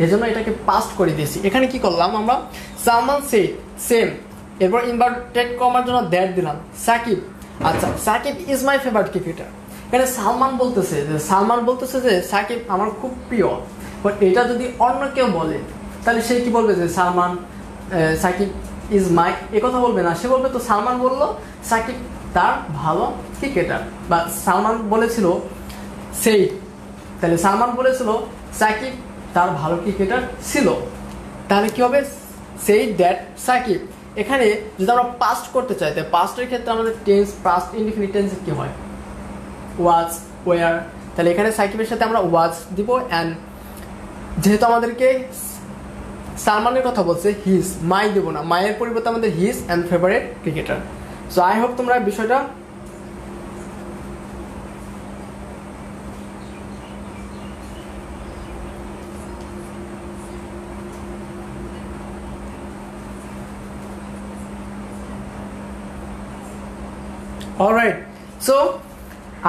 এজন্য এটাকে পাস্ট করে দিয়েছি। এখানে কি করলাম আমরা? সালমান সে সেম এরপর ইনভার্টেড কমার জন্য দ্যাট দিলাম। সাকিব আচ্ছা Sakib is my favourite cricketer এখানে সালমান বলতেছে যে, সালমান বলতেছে যে, সাকিব আমার খুব প্রিয়। বাট এটা যদি অন্য কেউ বলে, তাহলে সে কি বলবে যে, সালমান সাকিব ইজ মাই এ কথা বলবে না। সে বলবে তো সালমান বলল, সাকিব তার ভালো ক্রিকেটার। বা সালমান বলেছিল, সেই, তাহলে সালমান বলেছিল, সাকিব তার ভালো ক্রিকেটার ছিল। তাহলে কি হবে? Said that Shakib. এখানে যদি আমরা পাস্ট করতে চাই, তাহলে পাস্টের ক্ষেত্রে আমাদের টেন্স পাস্ট ইনডিফিনিট টেন্স কি হয়? ওয়াজ ওয়ার তাহলে এখানে সাকিবের সাথে আমরা ওয়াজ দিব অ্যান্ড যেহেতু আমাদেরকে সালমানের কথা বলছে হিজ মাই দেব না। মায়ের পরিবর্তে আমাদের his and favourite cricketer so I hope তোমরা বিষয়টা অলরাইট সো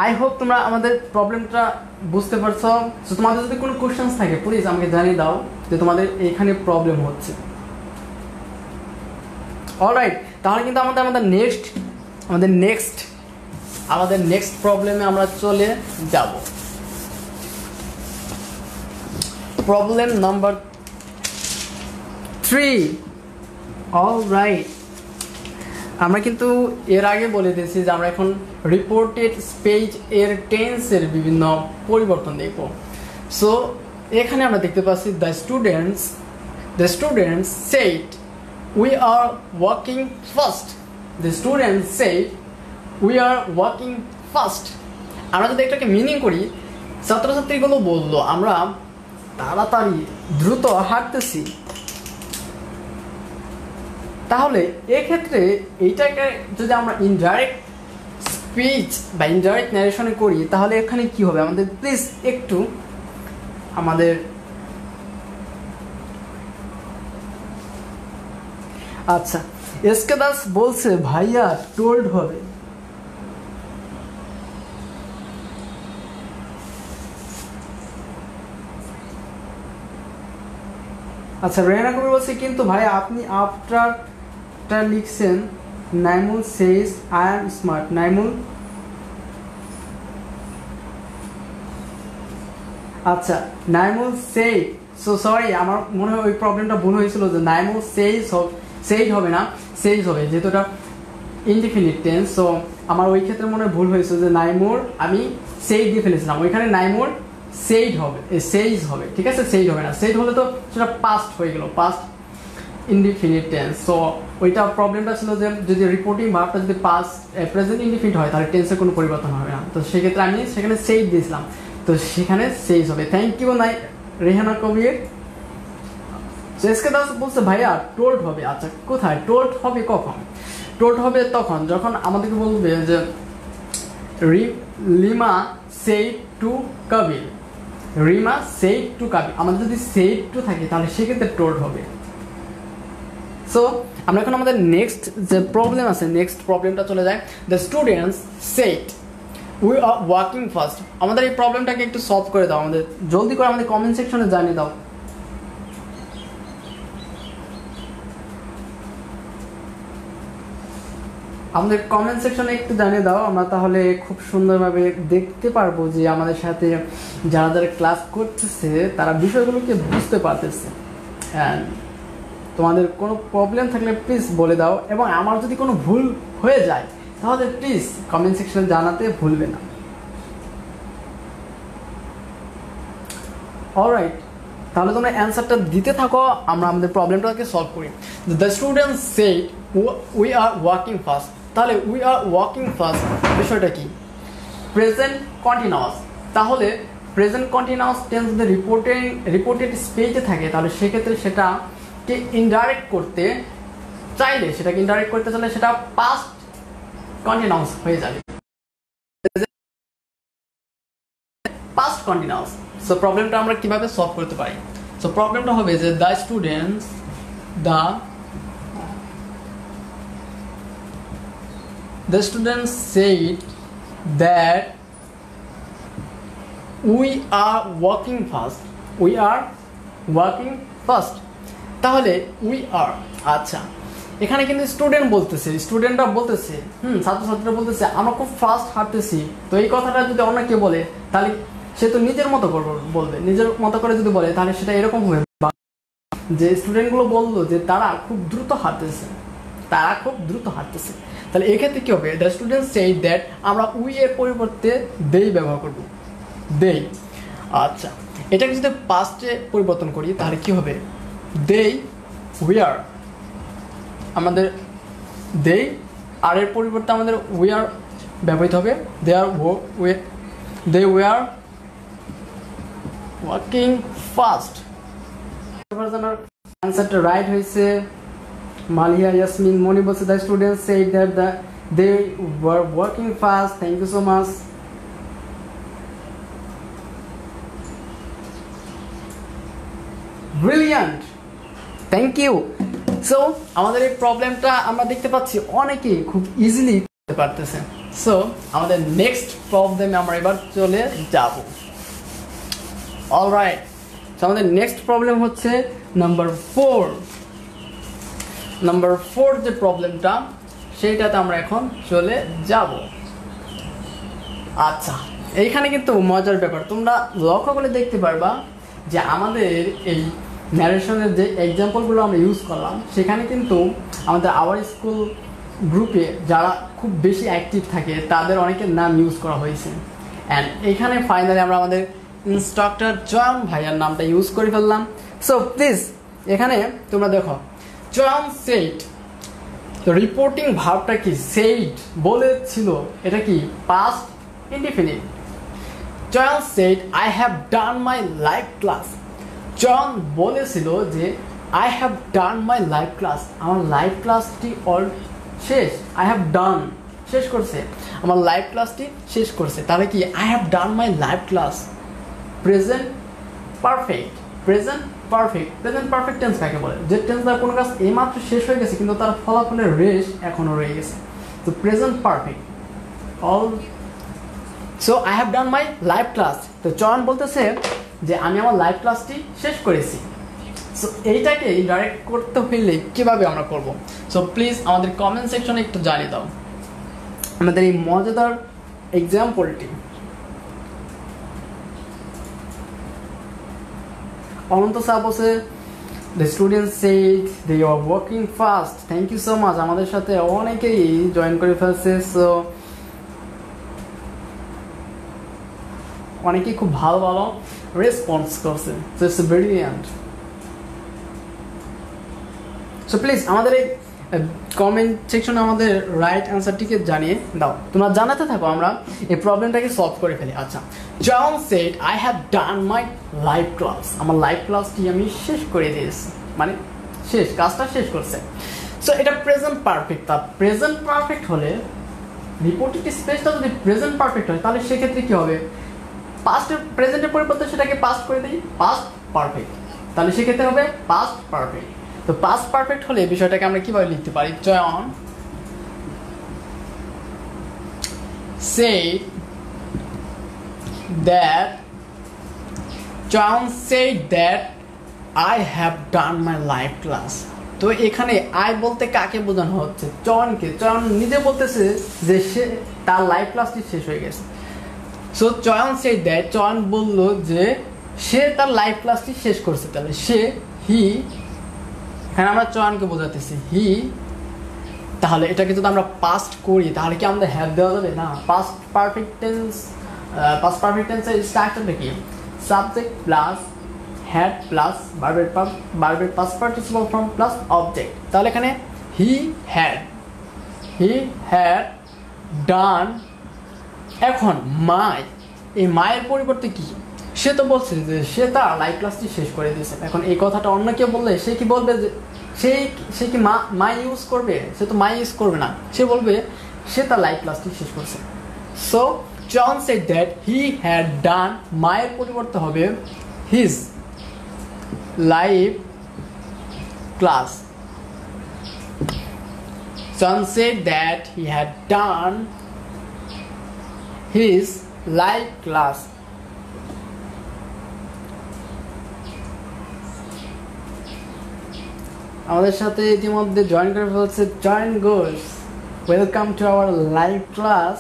আই হোপ তোমরা আমাদের প্রবলেমটা বুঝতে পারছ। সো তোমাদের যদি কোনো কোশ্চেন্স থাকে প্লিজ আমাকে জানিয়ে দাও যে তোমাদের এখানে প্রবলেম হচ্ছে। অলরাইট তাহলে কিন্তু আমাদের আমাদের নেক্সট আমাদের নেক্সট আমাদের নেক্সট প্রবলেমে আমরা চলে যাব। Problem number three all right আমরা কিন্তু এর আগে বলে দিয়েছি যে আমরা এখন রিপোর্টেড স্পেজ এর টেন্সের বিভিন্ন পরিবর্তন দেখব। সো এখানে আমরা দেখতে পাচ্ছি the students the students said we are working first the students said we are working first আমরা যদি এটাকে মিনিং করি, ছাত্রছাত্রীগুলো বলল, আমরা তাড়াতাড়ি দ্রুত হাঁটতেছি। তাহলে এক্ষেত্রে এইটাকে যদি আমরা ইনডাইরেক্ট স্পিচ বা ইনডাইরেক্ট ন্যারেশনে করি, তাহলে এখানে কি হবে? আমাদের প্লিজ একটু আমাদের আচ্ছা এসকে দাস বলছে, ভাইয়া টোল্ড হবে। আচ্ছা রেনা কবি বলছে, কিন্তু ভাই আপনি আফটারটা লিখছেন, Naimul says I am smart Naimul? আচ্ছা নাইমুল সেই সো সরি আমার মনে হয় ওই প্রবলেমটা ভুল হয়েছিল যে নাইমুল সেইজ সেইজ হবে না সেইজ হবে, যেহেতু এটা ইনডিফিনিট টেন্স সো আমার ওই ক্ষেত্রে মনে ভুল হয়েছে যে নাইমুর আমি সেই দিয়ে ফেলেছিলাম। ওইখানে নাইমুর সেইড হবে সেইজ হবে, ঠিক আছে? সেইড হবে না। সেইড হলে তো সেটা পাস্ট হয়ে গেল পাস্ট ইনডিফিনিট টেন্স সো ওইটা প্রবলেমটা ছিল যে যদি রিপোর্টিং ভাবটা যদি পাস্ট প্রেজেন্ট ইনডিফিনিট হয়, তাহলে টেন্সের কোনো পরিবর্তন হবে না। তো সেক্ষেত্রে আমি সেখানে সেইড দিয়েছিলাম। তো সেখানে সেইজ হবে। থ্যাংক ইউ নাই রেহানা কবির এসকে দাস বলছে, ভাইয়া টোল্ড হবে। আচ্ছা কোথায়? টোল্ড হবে কখন? টোল্ড হবে তখন, যখন আমাদেরকে বলবে যে Lima said to Kabir Rima said to Kabir আমাদের যদি সেই টু থাকে, তাহলে সেক্ষেত্রে টোল্ড হবে। সো আমরা এখন আমাদের নেক্সট যে প্রবলেম আছে নেক্সট প্রবলেমটা চলে যায়। The students said we are working first আমাদের এই প্রবলেমটাকে একটু সলভ করে দাও আমাদের। জলদি করে আমাদের কমেন্ট সেকশনে জানিয়ে দাও। আমাদের কমেন্ট সেকশনে একটু জানিয়ে দাও, আমরা তাহলে খুব সুন্দরভাবে দেখতে পারব যে আমাদের সাথে যারা যারা ক্লাস করতেছে, তারা বিষয়গুলোকে বুঝতে পারতেছে। অ্যান্ড তোমাদের কোনো প্রবলেম থাকলে প্লিজ বলে দাও, এবং আমার যদি কোনো ভুল হয়ে যায়, তাহলে প্লিজ কমেন্ট সেকশনে জানাতে ভুলবে না। অলরাইট তাহলে তোমরা অ্যান্সারটা দিতে থাকো, আমরা আমাদের প্রবলেমটাকে সলভ করি। The student said we are working fast তাহলে উই আর ওয়ার্কিং ফার্স্ট বিষয়টা কি? প্রেজেন্ট কন্টিনিউয়াস তাহলে প্রেজেন্ট কন্টিনিউয়াস টেন্স যদি রিপোর্টেড রিপোর্টেড স্পেজে থাকে, তাহলে সেক্ষেত্রে সেটাকে ইনডাইরেক্ট করতে চাইলে, সেটাকে ইনডাইরেক্ট করতে চাইলে সেটা পাস্ট কন্টিনিউয়াস হয়ে যাবে। পাস্ট কন্টিনিউয়াস সো প্রবলেমটা আমরা কীভাবে সলভ করতে পারি? সো প্রবলেমটা হবে যে the students the the students said that we are working fast. We are working fast. তাহলে উই আর আচ্ছা। এখানে কিন্তু স্টুডেন্ট বলতেছে স্টুডেন্টরা বলতেছে, হুম, ছাত্রছাত্রীরা বলতেছে, আমরা খুব ফাস্ট হাঁটতেছি। তো এই কথাটা যদি অন্য কেউ বলে, তাহলে সে তো নিজের মতো করে বলবে। নিজের মতো করে যদি বলে, তাহলে সেটা এরকম হবে যে স্টুডেন্টগুলো বলল যে, তারা খুব দ্রুত হাঁটতেছে। তারা খুব দ্রুত হাঁটতেছে। তাহলে এক্ষেত্রে কী হবে? দ্য স্টুডেন্ট সেই দ্যাট আমরা উই এর পরিবর্তে দেই ব্যবহার করব। দেই আচ্ছা এটাকে যদি পাস্টে পরিবর্তন করি, তাহলে কি হবে? দেই উইয়ার আমাদের দেই আর এর পরিবর্তে আমাদের উইয়ার ব্যবহৃত হবে। They R way they were working fast অ্যান্সারটা রাইট হয়েছে। Malia Yasmin Moni বলছে the students said that the, they were working fast. Thank you so much. Brilliant. Thank you. So আমাদের এই প্রবলেমটা আমরা দেখতে পাচ্ছি অনেকেই খুব ইজিলি করতে পারতেছে সো আমাদের নেক্সট প্রবলেমে আমরা এবার চলে যাব অলরাইট তো আমাদের নেক্সট প্রবলেম হচ্ছে নাম্বার ফোর নাম্বার ফোর যে প্রবলেমটা সেইটাতে আমরা এখন চলে যাব। আচ্ছা এইখানে কিন্তু মজার ব্যাপার। তোমরা লক্ষ্য করে দেখতে পারবা যে আমাদের এই ন্যারেশনের যে এক্সাম্পলগুলো আমরা ইউজ করলাম, সেখানে কিন্তু আমাদের আওয়ার স্কুল গ্রুপে যারা খুব বেশি অ্যাক্টিভ থাকে, তাদের অনেকের নাম ইউজ করা হয়েছে। অ্যান্ড এখানে ফাইনালি আমরা আমাদের ইনস্ট্রাক্টর জয়ন ভাইয়ার নামটা ইউজ করে ফেললাম। সো প্লিজ এখানে তোমরা দেখো জয়ন সেট তো রিপোর্টিং ভাবটা কি? সেইড বলেছিল এটা কি? Past indefinite Joyon said I have done my live class John বলেছিল যে I have done my live class আমার লাইভ ক্লাসটি অল শেষ। আই হ্যাভ ডান শেষ করছে। আমার লাইভ ক্লাসটি শেষ করছে। তাহলে কি? I have done my live class present perfect present perfect present perfect tense কাকে বলে? যে টেন্স কোনো কাজ এইমাত্র শেষ হয়ে গেছে, কিন্তু তার ফলাফলের রেশ এখনও রয়ে গেছে। তো present perfect all so I have done my live class তো চয়ন বলতেছে যে আমি আমার লাইভ ক্লাসটি শেষ করেছি। সো এইটাকে ডাইরেক্ট করতে হইলে কীভাবে আমরা করব? সো প্লিজ আমাদের কমেন্ট সেকশনে একটু জানিয়ে দাও। আমাদের এই মজাদার এক্সাম্পলটি অনন্ত স্যার বসে the student said they are working fast thank you so much আমাদের সাথে অনেকেই জয়েন করে ফেলছে সো অনেকেই খুব ভালো ভালো রেসপন্স করছে। So it's brilliant so please আমাদের এই কমেন্ট সেকশনে আমাদের রাইট অ্যান্সারটিকে জানিয়ে দাও। তোমরা জানাতে থাকো আমরা এই প্রবলেমটাকে সলভ করে ফেলি। আচ্ছা John said I have done my live class আমার লাইভ ক্লাসটি আমি শেষ করে দিয়েছি। মানে শেষ কাজটা শেষ করছে। সো এটা প্রেজেন্ট পারফেক্ট তা প্রেজেন্ট পারফেক্ট হলে রিপোর্টেড স্পেসটা যদি প্রেজেন্ট পারফেক্ট হয়, তাহলে সেক্ষেত্রে কী হবে? পাস্টের প্রেজেন্টের পরিবর্তে সেটাকে পাস্ট করে দিই। পাস্ট পারফেক্ট তাহলে সেক্ষেত্রে হবে পাস্ট পারফেক্ট তো পাস্ট পারফেক্ট হলে বিষয়টাকে আমরা কীভাবে লিখতে পারি? Joyon said that Joyon said that I have done my live class তো এখানে আই বলতে কাকে বোঝানো হচ্ছে? চয়নকে চয়ন নিজে বলতেছে যে সে তার লাইভ ক্লাসটি শেষ হয়ে গেছে। সো চয়ন সে দ্যাট চয়ন বলল যে সে তার লাইভ ক্লাসটি শেষ করছে। তাহলে সে হি এখানে আমরা চয়নকে বোঝাতেছি। হি, তাহলে এটাকে যদি আমরা পাস্ট করি, তাহলে কি আমাদের হ্যাভ দেওয়া যাবে? না past perfect tense past perfect টেন্সের স্ট্রাকচারটা কি? সাবজেক্ট প্লাস হ্যাড প্লাস বারবের বারবের past participle form plus object তাহলে এখানে হি হ্যাড হি হ্যাড ডান এখন মাই এই মায়ের পরিবর্তে কি? সে তো বলছে যে সে তার লাইভ ক্লাসটি শেষ করে দিয়েছে। এখন এই কথাটা অন্য কেউ বললে, সে কি বলবে যে, সে সে কি মা মাই ইউজ করবে? সে তো মাই ইউজ করবে না। সে বলবে, সে তার লাইভ ক্লাসটি শেষ করছে। So John said that he had done মায়ের পরিবর্তে হবে his live class John said that he had done his live class. আমাদের সাথে ইতিমধ্যে জয়েন করে ফেলছে জয়েন গোস welcome to our live class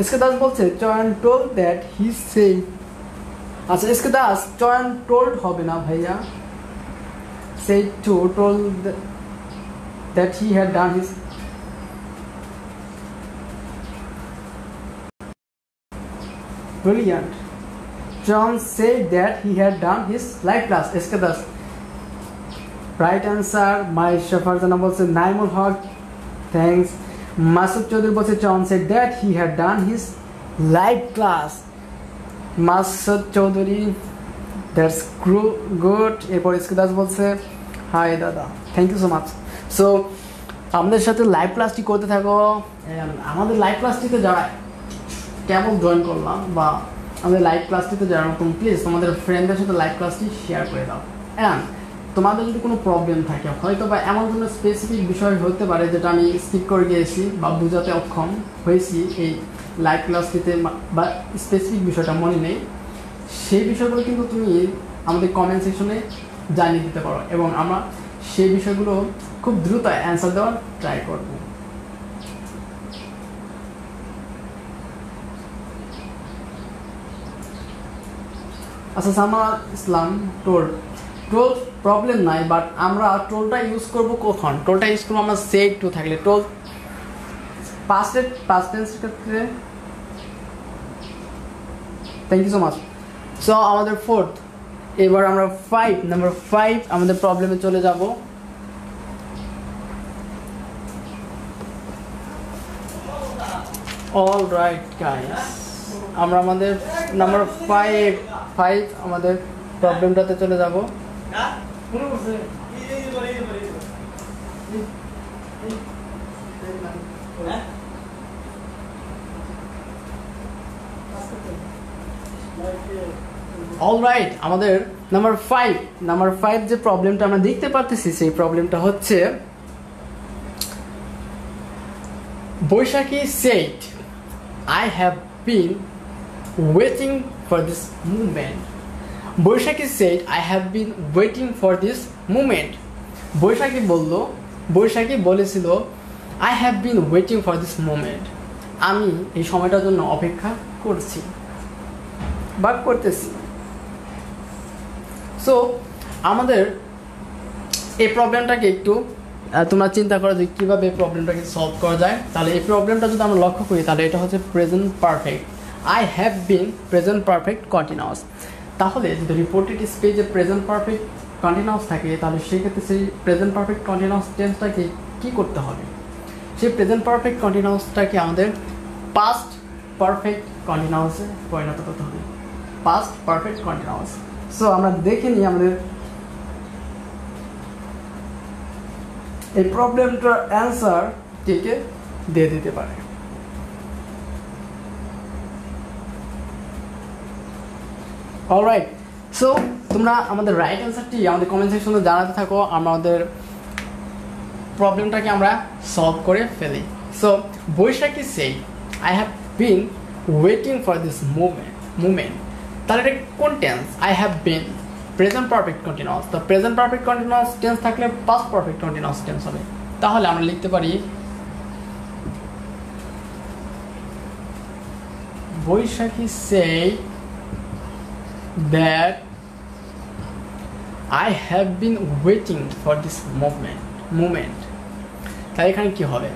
S K Das বলছে চয়ন টোল্ড দ্যাট হি সে আচ্ছা এসকে দাস চয়ন টোল্ড হবে না ভাইয়া said to told that he had done his Brilliant. John said that he had done his live class. Eske Right answer. My Shafarzana বলছে নাইমুল হক thanks Masud Chowdhury বলছে John said that he had done his live class Masud Chowdhury that's great good এরপর S K Das বলছে hi দাদা। Thank you so much so আমাদের সাথে live ক্লাসটি করতে থাকো। আমাদের লাইভ ক্লাসটিতে যারা কেমন জয়েন করলাম বা আমাদের লাইভ ক্লাসটিতে যারা প্লিজ তোমাদের ফ্রেন্ডদের সাথে লাইভ ক্লাসটি শেয়ার করে দাও। অ্যান্ড তোমাদের যদি কোনো প্রবলেম থাকে হয়তো বা এমন কোনো স্পেসিফিক বিষয় হতে পারে যেটা আমি স্কিপ করে গিয়েছি বা বোঝাতে অক্ষম হয়েছি এই লাইভ ক্লাস ক্লাসটিতে বা স্পেসিফিক বিষয়টা মনে নেই, সেই বিষয়গুলো কিন্তু তুমি আমাদের কমেন্ট সেকশনে জানিয়ে দিতে পারো এবং আমরা সেই বিষয়গুলো খুব দ্রুত অ্যান্সার দেওয়ার ট্রাই করব। আচ্ছা Salma Islam told told problem নাই বাট আমরা টোলটা ইউজ করব কখন? টোলটা ইউজ করব আমরা সেট টু থাকলে। টোল পাস্টের পাস্ট ক্ষেত্রে thank you so much so আমাদের ফোর্থ এবার আমরা ফাইভ নাম্বার ফাইভ আমাদের প্রবলেমে চলে যাব। অল রাইট গাইস আমরা আমাদের নাম্বার ফাইভ ফাইভ আমাদের প্রবলেমটাতে চলে যাব। অল রাইট আমাদের নাম্বার ফাইভ নাম্বার ফাইভ যে প্রবলেমটা আমরা দেখতে পারতেছি সেই প্রবলেমটা হচ্ছে Baishakhi said I have been waiting for this movement Baishakhi said I have been waiting for this movement Baishakhi বলল, বৈশাখী বলেছিল I have been waiting for this movement আমি এই সময়টার জন্য অপেক্ষা করছি বা করতেছি। সো আমাদের এই প্রবলেমটাকে একটু তোমরা চিন্তা করো যে কীভাবে এই প্রবলেমটাকে সলভ করা যায়। তাহলে এই প্রবলেমটা যদি আমরা লক্ষ্য করি, তাহলে এটা হচ্ছে present perfect I have been present perfect continuous তাহলে যদি রিপোর্টেড স্পেজে প্রেজেন্ট পারফেক্ট কন্টিনিউয়াস থাকে, তাহলে সেক্ষেত্রে সেই প্রেজেন্ট পারফেক্ট কন্টিনিউয়াস টেন্সটাকে কী করতে হবে? সেই প্রেজেন্ট পারফেক্ট কন্টিনিউয়াসটাকে আমাদের পাস্ট পারফেক্ট কন্টিনিউয়াসে পরিণত করতে হবে। পাস্ট পারফেক্ট কন্টিনিউয়াস সো আমরা দেখে নিই আমাদের এই প্রবলেমটার অ্যান্সার কে কে দিয়ে দিতে পারে। অলরাইট সো তোমরা আমাদের রাইট অ্যান্সারটি আমাদের কমেন্ট সেকশনে জানাতে থাকো আমাদের প্রবলেমটাকে আমরা সলভ করে ফেলি। So Baishakhi said? I have been waiting for this movement movement তাহলে এটা কোন tense I have been present perfect continuous তো প্রেজেন্ট পারফেক্ট কন্টিনিউয়াস টেন্স থাকলে পাস্ট পারফেক্ট কন্টিনিউয়াস টেন্স হবে। তাহলে আমরা লিখতে পারি Baishakhi said? That I have been waiting for this movement movement তাই এখানে কি হবে?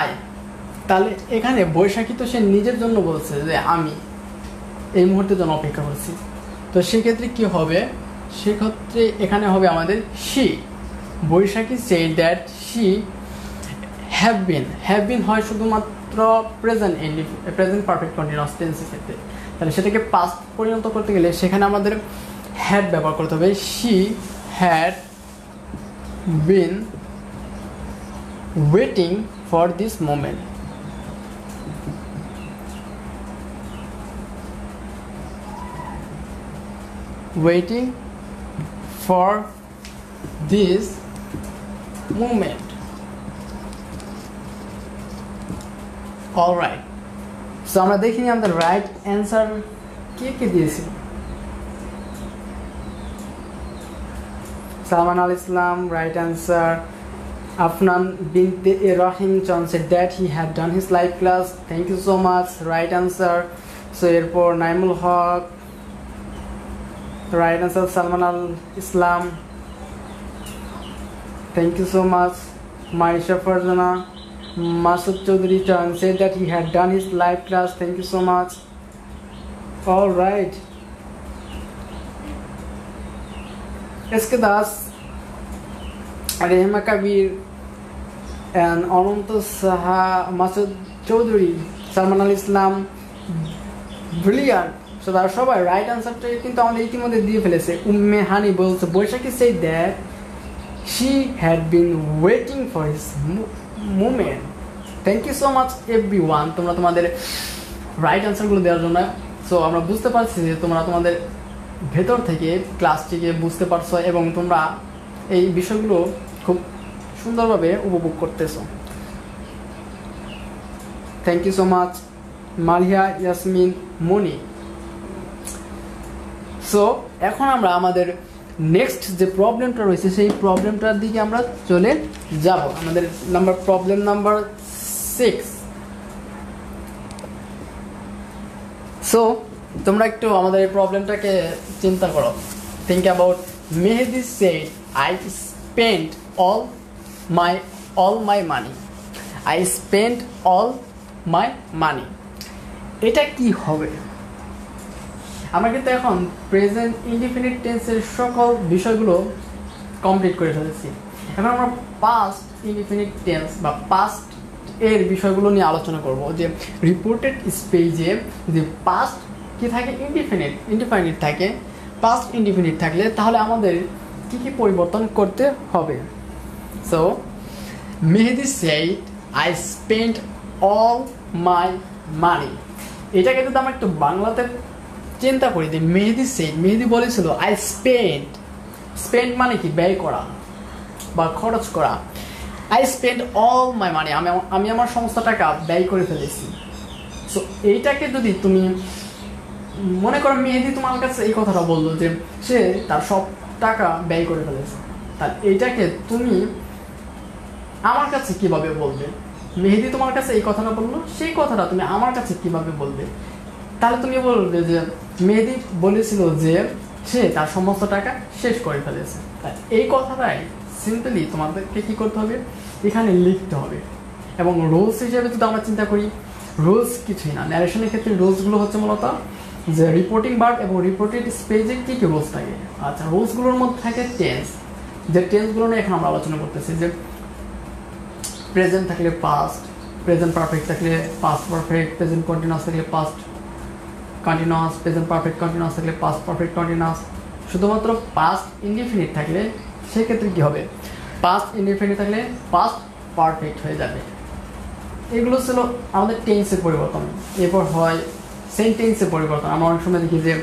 আই তাহলে এখানে বৈশাখী তো সে নিজের জন্য বলছে যে আমি এই মুহূর্তের জন্য অপেক্ষা করছি। তো সেক্ষেত্রে কি হবে? সেক্ষেত্রে এখানে হবে আমাদের she Baishakhi said that she have been have been হয় শুধুমাত্র প্রেজেন্ট প্রেজেন্ট পারফেক্ট কন্টিনিউয়াস টেন্সের ক্ষেত্রে। তাহলে সেটাকে পাস্ট পরিণত করতে গেলে সেখানে আমাদের হ্যাড ব্যবহার করতে হবে। She had been waiting for this moment waiting for this all right so আমরা দেখিনি আমাদের রাইট অ্যান্সার কে কে দিয়েছে। Salman Al Islam right answer Afnan Bin Rahim চান্সেড that he had done his live class thank you so much right answer so এরপর Naimul Hoque right answer Salman Al Islam thank you so much Maisha Farzana. Masud Chaudhary Chan said that he had done his live class thank you so much all right SK Das Rehma Kabir and Ananta Saha Masud Chaudhary Salman Al Islam brilliant so তারা সবাই right আনসারটা কিন্তু আমাদের ইতিমধ্যে দিয়ে ফেলেছে উম্মে হানি বলছে Baishakhi said that she had been waiting for his moment thank you so much everyone তোমরা তোমাদের রাইট আনসারগুলো দেওয়ার জন্য। সো আমরা বুঝতে পারছি যে তোমরা তোমাদের ভেতর থেকে ক্লাসটিকে বুঝতে পারছ এবং তোমরা এই বিষয়গুলো খুব সুন্দরভাবে উপভোগ করতেছো। Thank you so much Malia Yasmin Moni so এখন আমরা আমাদের নেক্সট যে প্রবলেমটা রয়েছে, সেই প্রবলেমটার দিকে আমরা চলে যাব। আমাদের number problem number six so তোমরা একটু আমাদের এই প্রবলেমটাকে চিন্তা করো। Think about Mehedi said I spend all my all my money I spend all my money এটা কি হবে? আমরা কিন্তু এখন প্রেজেন্ট ইনডিফিনিট টেন্সের সকল বিষয়গুলো কমপ্লিট করে ফেলেছি। এখন আমরা পাস্ট ইনডিফিনিট টেন্স বা পাস্ট এর বিষয়গুলো নিয়ে আলোচনা করব যে রিপোর্টেড স্পেজে যে পাস্ট কি থাকে? ইনডিফিনিট ইনডিফাইনিট থাকে। পাস্ট ইনডিফিনিট থাকলে তাহলে আমাদের কি কি পরিবর্তন করতে হবে? So Mehedi said I spend all my money এটাকে যদি আমরা একটু বাংলাতে চিন্তা করি যে মেহেদি সেইড মেহেদি বলেছিল আই স্পেন্ড স্পেন্ড মানে কি? ব্যয় করা বা খরচ করা। I spend all my money আমি আমি আমার সমস্ত টাকা ব্যয় করে ফেলেছি। সো এইটাকে যদি তুমি মনে করো মেহেদি তোমার কাছে এই কথাটা বলল যে সে তার সব টাকা ব্যয় করে ফেলেছে। তাহলে এইটাকে তুমি আমার কাছে কীভাবে বলবে? মেহেদি তোমার কাছে এই কথাটা বলল, সেই কথাটা তুমি আমার কাছে কীভাবে বলবে? তাহলে তুমি বলবে যে মেহেদি বলেছিল যে সে তার সমস্ত টাকা শেষ করে ফেলেছে। এই কথাটাই সিম্পলি তোমাদেরকে কী করতে হবে? এখানে লিখতে হবে। এবং রুলস হিসেবে যদি আমরা চিন্তা করি রুলস কিছুই না। ন্যারেশনের ক্ষেত্রে রুলসগুলো হচ্ছে মূলত যে রিপোর্টিং বার্ড এবং রিপোর্টেড স্পেজে কী কী রুলস থাকে? আচ্ছা রুলসগুলোর মধ্যে থাকে টেন্স যে টেন্সগুলো নিয়ে এখন আমরা আলোচনা করতেছি যে প্রেজেন্ট থাকলে পাস্ট প্রেজেন্ট পারফেক্ট থাকলে পাস্ট পারফেক্ট প্রেজেন্ট কন্টিনিউয়াস থাকলে past continuous present perfect continuous থাকলে পাস্ট পারফেক্ট কন্টিনিউয়াস শুধুমাত্র পাস্ট ইনডিফিনিট থাকলে সেক্ষেত্রে কী হবে? পাস্ট ইনডিফিনিট থাকলে পাস্ট পারফেক্ট হয়ে যাবে। এগুলো ছিল আমাদের টেন্সের পরিবর্তন। এরপর হয় সেন্টেন্সের পরিবর্তন। আমরা অনেক সময় দেখি যে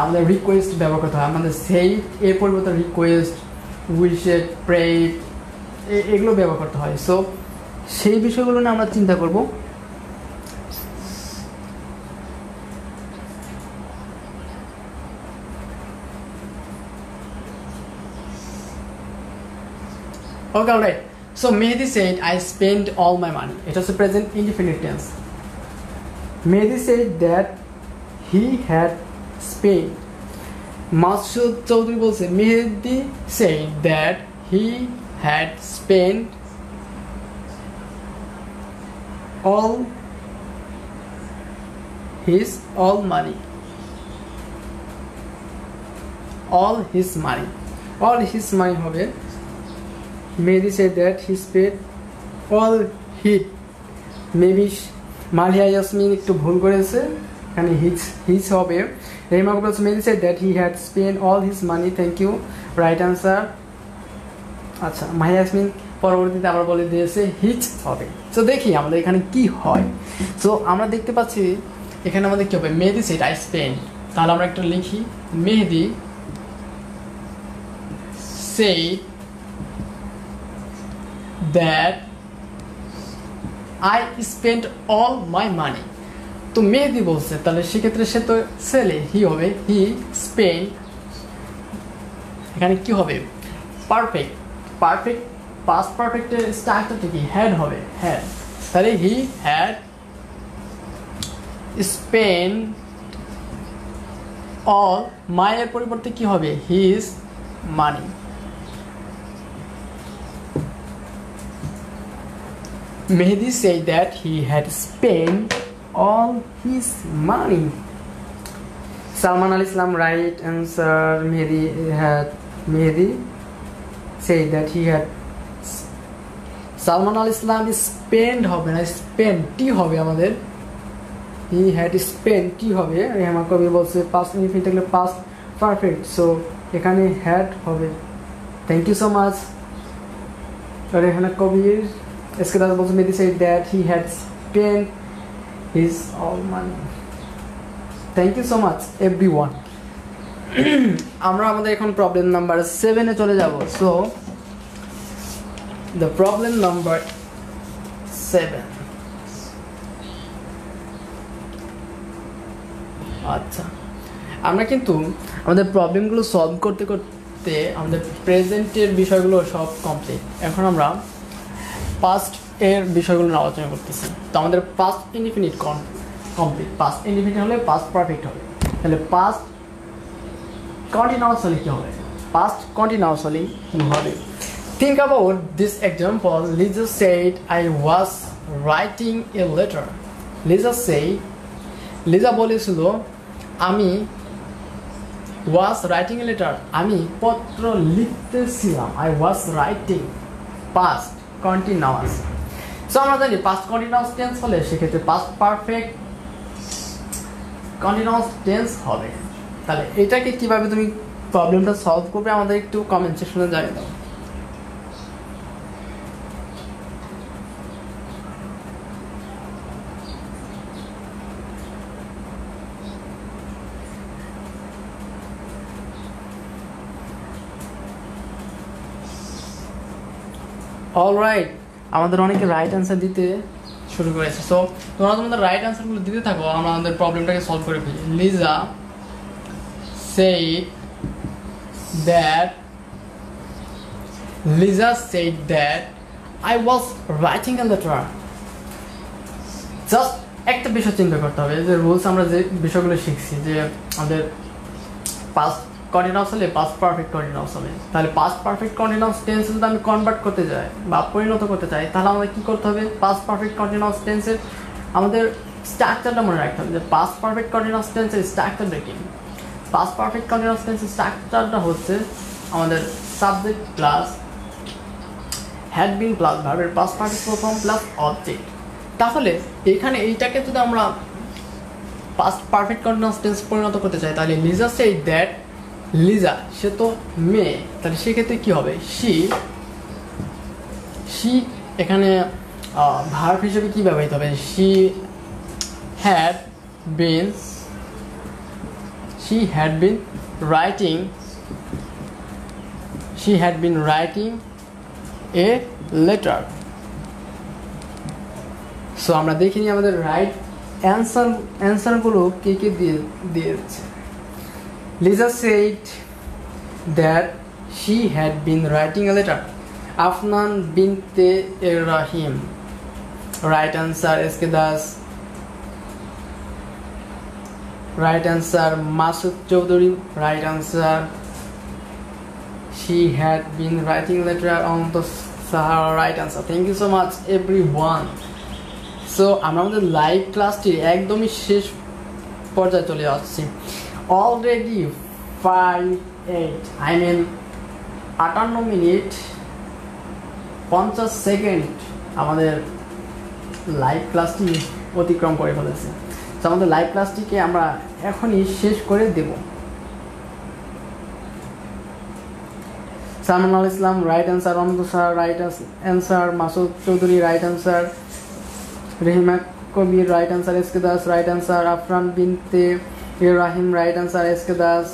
আমাদের রিকোয়েস্ট ব্যবহার করতে হয়। আমাদের সেই এর পরিবর্তে রিকোয়েস্ট উইশেড প্রে এগুলো ব্যবহার করতে হয়। সো সেই বিষয়গুলো নিয়ে আমরা চিন্তা করব। Okay, alright. So Mehdi said, I spent all my money. It was a present indefinite tense. Mehdi said that he had spent. Masud Chaudhary বলছে Mehdi said that he had spent all his all money all his money all his money হবে Mehdi said that he spent all his maybe Malia Yasmin একটু ভুল করেছে, এখানে his his হবে। Rema Gopal মেদি said that he had spent all his money, thank you right answer আচ্ছা মাহিয়া ইয়াসমিন পরবর্তীতে আবার বলে দিয়েছে হিচ হবে। তো দেখি আমাদের এখানে কি হয়। সো আমরা দেখতে পাচ্ছি, এখানে আমাদের কি হবে? মেহেদি সেট আই স্পেন্ড তাহলে আমরা একটা লিখি মেহেদি সেই that I spend all my money তো মেহেদি বলছে, তাহলে সেক্ষেত্রে সে তো সেলে হি হবে হি স্পেন্ড এখানে কি হবে? পারফেক্ট পারফেক্ট পাস্ট পারফেক্টের স্ট্রাকচারটা কি হ্যাড হবে হ্যাড তাহলে হি হ্যাড স্পেন্ড অল মায়ের পরিবর্তে কি হবে? His money Mehdi said that he had spent all his money. Salman Al Islam right answer. Mehdi had, Mehdi said that he had Salman Al Islam spend হবে না spend টি হবে আমাদের he had spend টি হবে, রেহমা কবি বলছে past indefinite থাকলে past perfect so এখানে হ্যাড হবে thank you so much Rehana Kabir Eskedas Bosmedi said that he had spent his all money. Thank you so much, everyone. আমরা আমাদের এখন প্রবলেম নাম্বার সেভেনে চলে যাব so the problem number seven আচ্ছা আমরা কিন্তু আমাদের প্রবলেমগুলো সলভ করতে করতে আমাদের প্রেজেন্টের বিষয়গুলো সব কমপ্লিট এখন আমরা পাস্ট এর বিষয়গুলো নিয়ে আলোচনা করতেছি। তো আমাদের পাস্ট ইনডিফিনিট কম কমপ্লিট পাস্ট ইনডিফিনিট হলে পাস্ট পারফেক্ট হবে। তাহলে পাস্ট কন্টিনিউয়াস হলে কী হবে? পাস্ট কন্টিনিউয়াস হলেই হবে? Think about this example. Lisa said, I was writing a letter. Lisa said, Liza বলেছিল আমি ওয়াজ রাইটিং এ লেটার আমি পত্র লিখতেছিলাম। I was writing past continuous so আমরা জানি পাস্ট কন্টিনিউয়াস টেন্স হলে সেক্ষেত্রে পাস্ট পারফেক্ট কন্টিনিউয়াস টেন্স হবে। তাহলে এটাকে কীভাবে তুমি প্রবলেমটা সলভ করবে আমাদের একটু কমেন্ট সেকশনে জানিয়ে দাও। অল রাইট আমাদের অনেকে রাইট অ্যান্সার দিতে শুরু করেছে। সো তোমরা তোমাদের রাইট অ্যান্সারগুলো দিতে থাকো, আমরা আমাদের প্রবলেমটাকে সলভ করে ফেলি। Liza that Liza said that I was writing a letter just একটা বিষয় চিন্তা করতে হবে, যে রুলস আমরা যে বিষয়গুলো শিখছি, যে আমাদের পাস্ট কন্টিনিউস হলে পাস্ট পারফেক্ট কন্টিনিউস হবে তাহলে পাস্ট পারফেক্ট কন্টিনিউস টেন্স যদি আমি কনভার্ট করতে যাই বা পরিণত করতে চাই, তাহলে আমাদের কী করতে হবে? পাস্ট পারফেক্ট কন্টিনিউস টেন্সের আমাদের স্ট্রাকচারটা মনে রাখতে হবে যে পাস্ট পারফেক্ট কন্টিনিউস টেন্সের স্ট্রাকচারটা কি? পাস্ট পারফেক্ট কন্টিনিউস টেন্সের স্ট্রাকচারটা হচ্ছে আমাদের subject plus had been plus ভার্বের past perfect form plus object তাহলে এখানে এইটাকে যদি আমরা পাস্ট পারফেক্ট কন্টিনিউস টেন্স পরিণত করতে চাই, তাহলে লিজা এই দ্যাট লিজা, সে তো মেয়ে। তাহলে সেক্ষেত্রে কী হবে? শি শি এখানে ভার্ব হিসেবে কী ব্যবহৃত হবে? She had been she had been writing she had been writing a letter so আমরা দেখিনি আমাদের রাইট অ্যান্সার অ্যান্সারগুলো কে কে দিয়ে, দিয়েছে। Lisa said that she had been writing a letter. Afnan binte Rahim. Right answer SK Das. Right answer Masud Chaudhary. Right answer she had been writing letter on the Sahara. Right answer. Thank you so much everyone. So আমরা আমাদের live ক্লাসটি একদমই শেষ পর্যায়ে চলে আসছি already five eight I mean আটান্ন মিনিট, পঞ্চাশ সেকেন্ড আমাদের লাইভ ক্লাসটি অতিক্রম করে ফেলেছে। তো আমাদের লাইভ ক্লাসটিকে আমরা এখনই শেষ করে দেব। Salman Islam right answer Ananta sir right answer Masud Chowdhury right answer Rehima Kabir right answer S K Das right answer Afran Binte Rahim, right answer S K Das.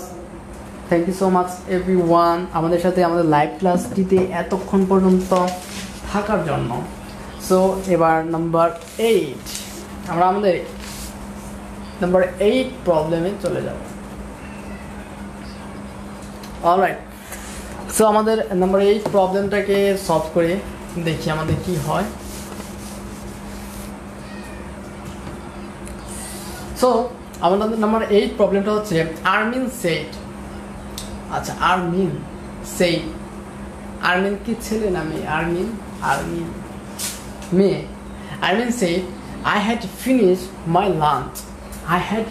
Thank you so much every one আমাদের সাথে আমাদের live ক্লাসটিতে এতক্ষণ পর্যন্ত থাকার জন্য। So এবার number eight আমরা আমাদের নাম্বার এইট প্রবলেমে চলে যাব। অলরাইট সো আমাদের নাম্বার এইট প্রবলেমটাকে সলভ করে দেখি আমাদের কি হয়। সো আমাদের নাম্বার এইট প্রবলেমটা হচ্ছে আর্মিন সেট আচ্ছা আর্মিন সেই আর্মিন কি ছেলে না মেয়ে? আর্মিন আর্মিন মেয়ে। Armin said I had finish my lunch I had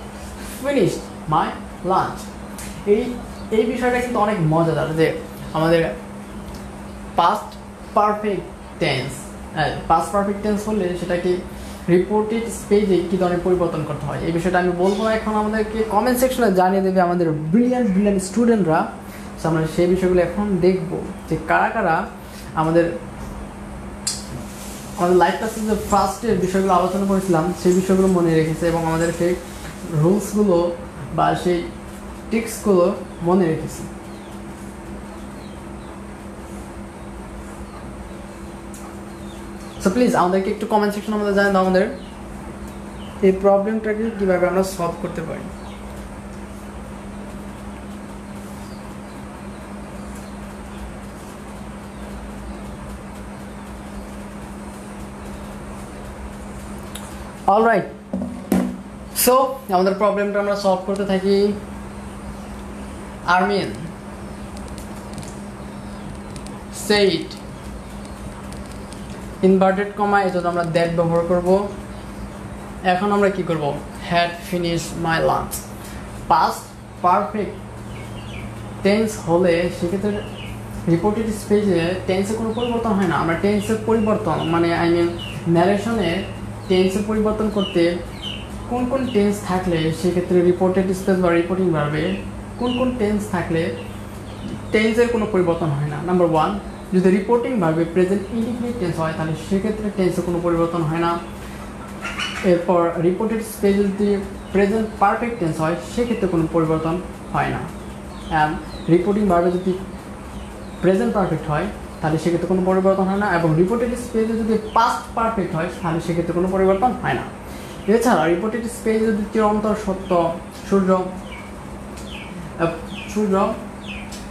finish my lunch এই এই বিষয়টা কিন্তু অনেক মজাদার যে আমাদের past perfect tense past perfect tense হলে সেটাকে রিপোর্টেড স্পেজে কী ধরনের পরিবর্তন করতে হয়? এই বিষয়টা আমি বলব এখন আমাদেরকে কমেন্ট সেকশনে জানিয়ে দেবে আমাদের ব্রিলিয়ান্ট ব্রিলিয়ান্ট স্টুডেন্টরা আমরা সেই বিষয়গুলো এখন দেখব যে কারা কারা আমাদের আমাদের লাইফ ক্লাসে যে ফার্স্টের বিষয়গুলো আলোচনা করেছিলাম, সেই বিষয়গুলো মনে রেখেছে এবং আমাদের সেই রুলসগুলো বা সেই টিক্সগুলো মনে রেখেছি। সো প্লিজ আমাদেরকে একটু কমেন্ট সেকশন আমাদের জানান আমাদের। এই প্রবলেমটাকে কীভাবে আমরা সলভ করতে পারি? অল রাইট সো আমাদের প্রবলেমটা আমরা সলভ করতে থাকি আর্মিন সেইট ইনভার্টেড কমা এই জন্য আমরা দ্যাট ব্যবহার করব। এখন আমরা কি করব? Had finish my lunch past perfect tense হলে সেক্ষেত্রে রিপোর্টেড স্পেজে টেন্সে কোনো পরিবর্তন হয় না। আমরা টেন্সের পরিবর্তন মানে আই মিন ন্যারেশনে টেন্সের পরিবর্তন করতে কোন কোন টেন্স থাকলে সেক্ষেত্রে রিপোর্টেড স্পেস বা রিপোর্টিং বাড়বে কোন কোন টেন্স থাকলে টেন্সের কোনো পরিবর্তন হয় না। নাম্বার ওয়ান যদি রিপোর্টিং ভাবে প্রেজেন্ট ইন্ডিফিনিট টেন্স হয়, তাহলে সেক্ষেত্রে টেন্সে কোনো পরিবর্তন হয় না। এরপর রিপোর্টেড স্পেস যদি প্রেজেন্ট পারফেক্ট টেন্স হয়, সেক্ষেত্রে কোনো পরিবর্তন হয় না। অ্যান্ড রিপোর্টিং ভাবে যদি প্রেজেন্ট পারফেক্ট হয়, তাহলে সেক্ষেত্রে কোনো পরিবর্তন হয় না। এবং রিপোর্টেড স্পেসে যদি পাস্ট পারফেক্ট হয়, তাহলে সেক্ষেত্রে কোনো পরিবর্তন হয় না। এছাড়া রিপোর্টেড স্পেস যদি চিরন্তর সত্য, সূর্য সূর্য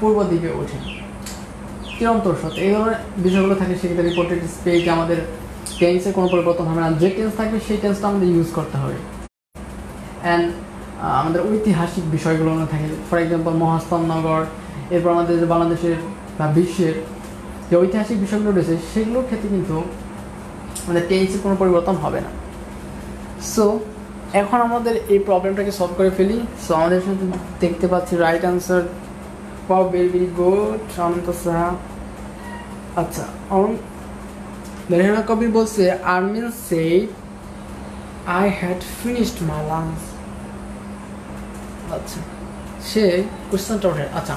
পূর্ব দিকে ওঠে। চিরন্তর সত্য এই ধরনের বিষয়গুলো থাকে, সেক্ষেত্রে রিপোর্টেড স্পেজে আমাদের টেন্সে কোনো পরিবর্তন হবে না। যে টেন্স থাকবে, সেই টেন্সটা আমাদের ইউজ করতে হবে। অ্যান্ড আমাদের ঐতিহাসিক বিষয়গুলো থাকে। ফর এক্সাম্পল মহাস্তনগর এরপর আমাদের যে বাংলাদেশের বা বিশ্বের যে ঐতিহাসিক বিষয়গুলো রয়েছে, সেগুলোর ক্ষেত্রে কিন্তু আমাদের টেন্সের কোনো পরিবর্তন হবে না। সো এখন আমাদের এই প্রবলেমটাকে সলভ করে ফেলি। সো আমাদের সাথে দেখতে পাচ্ছি রাইট আনসার পাও very very good Ananta Saha আচ্ছা রেহানা কবির বলছে Armin said I had finished my lunch আচ্ছা সে কোশ্চেনটা ওঠে আচ্ছা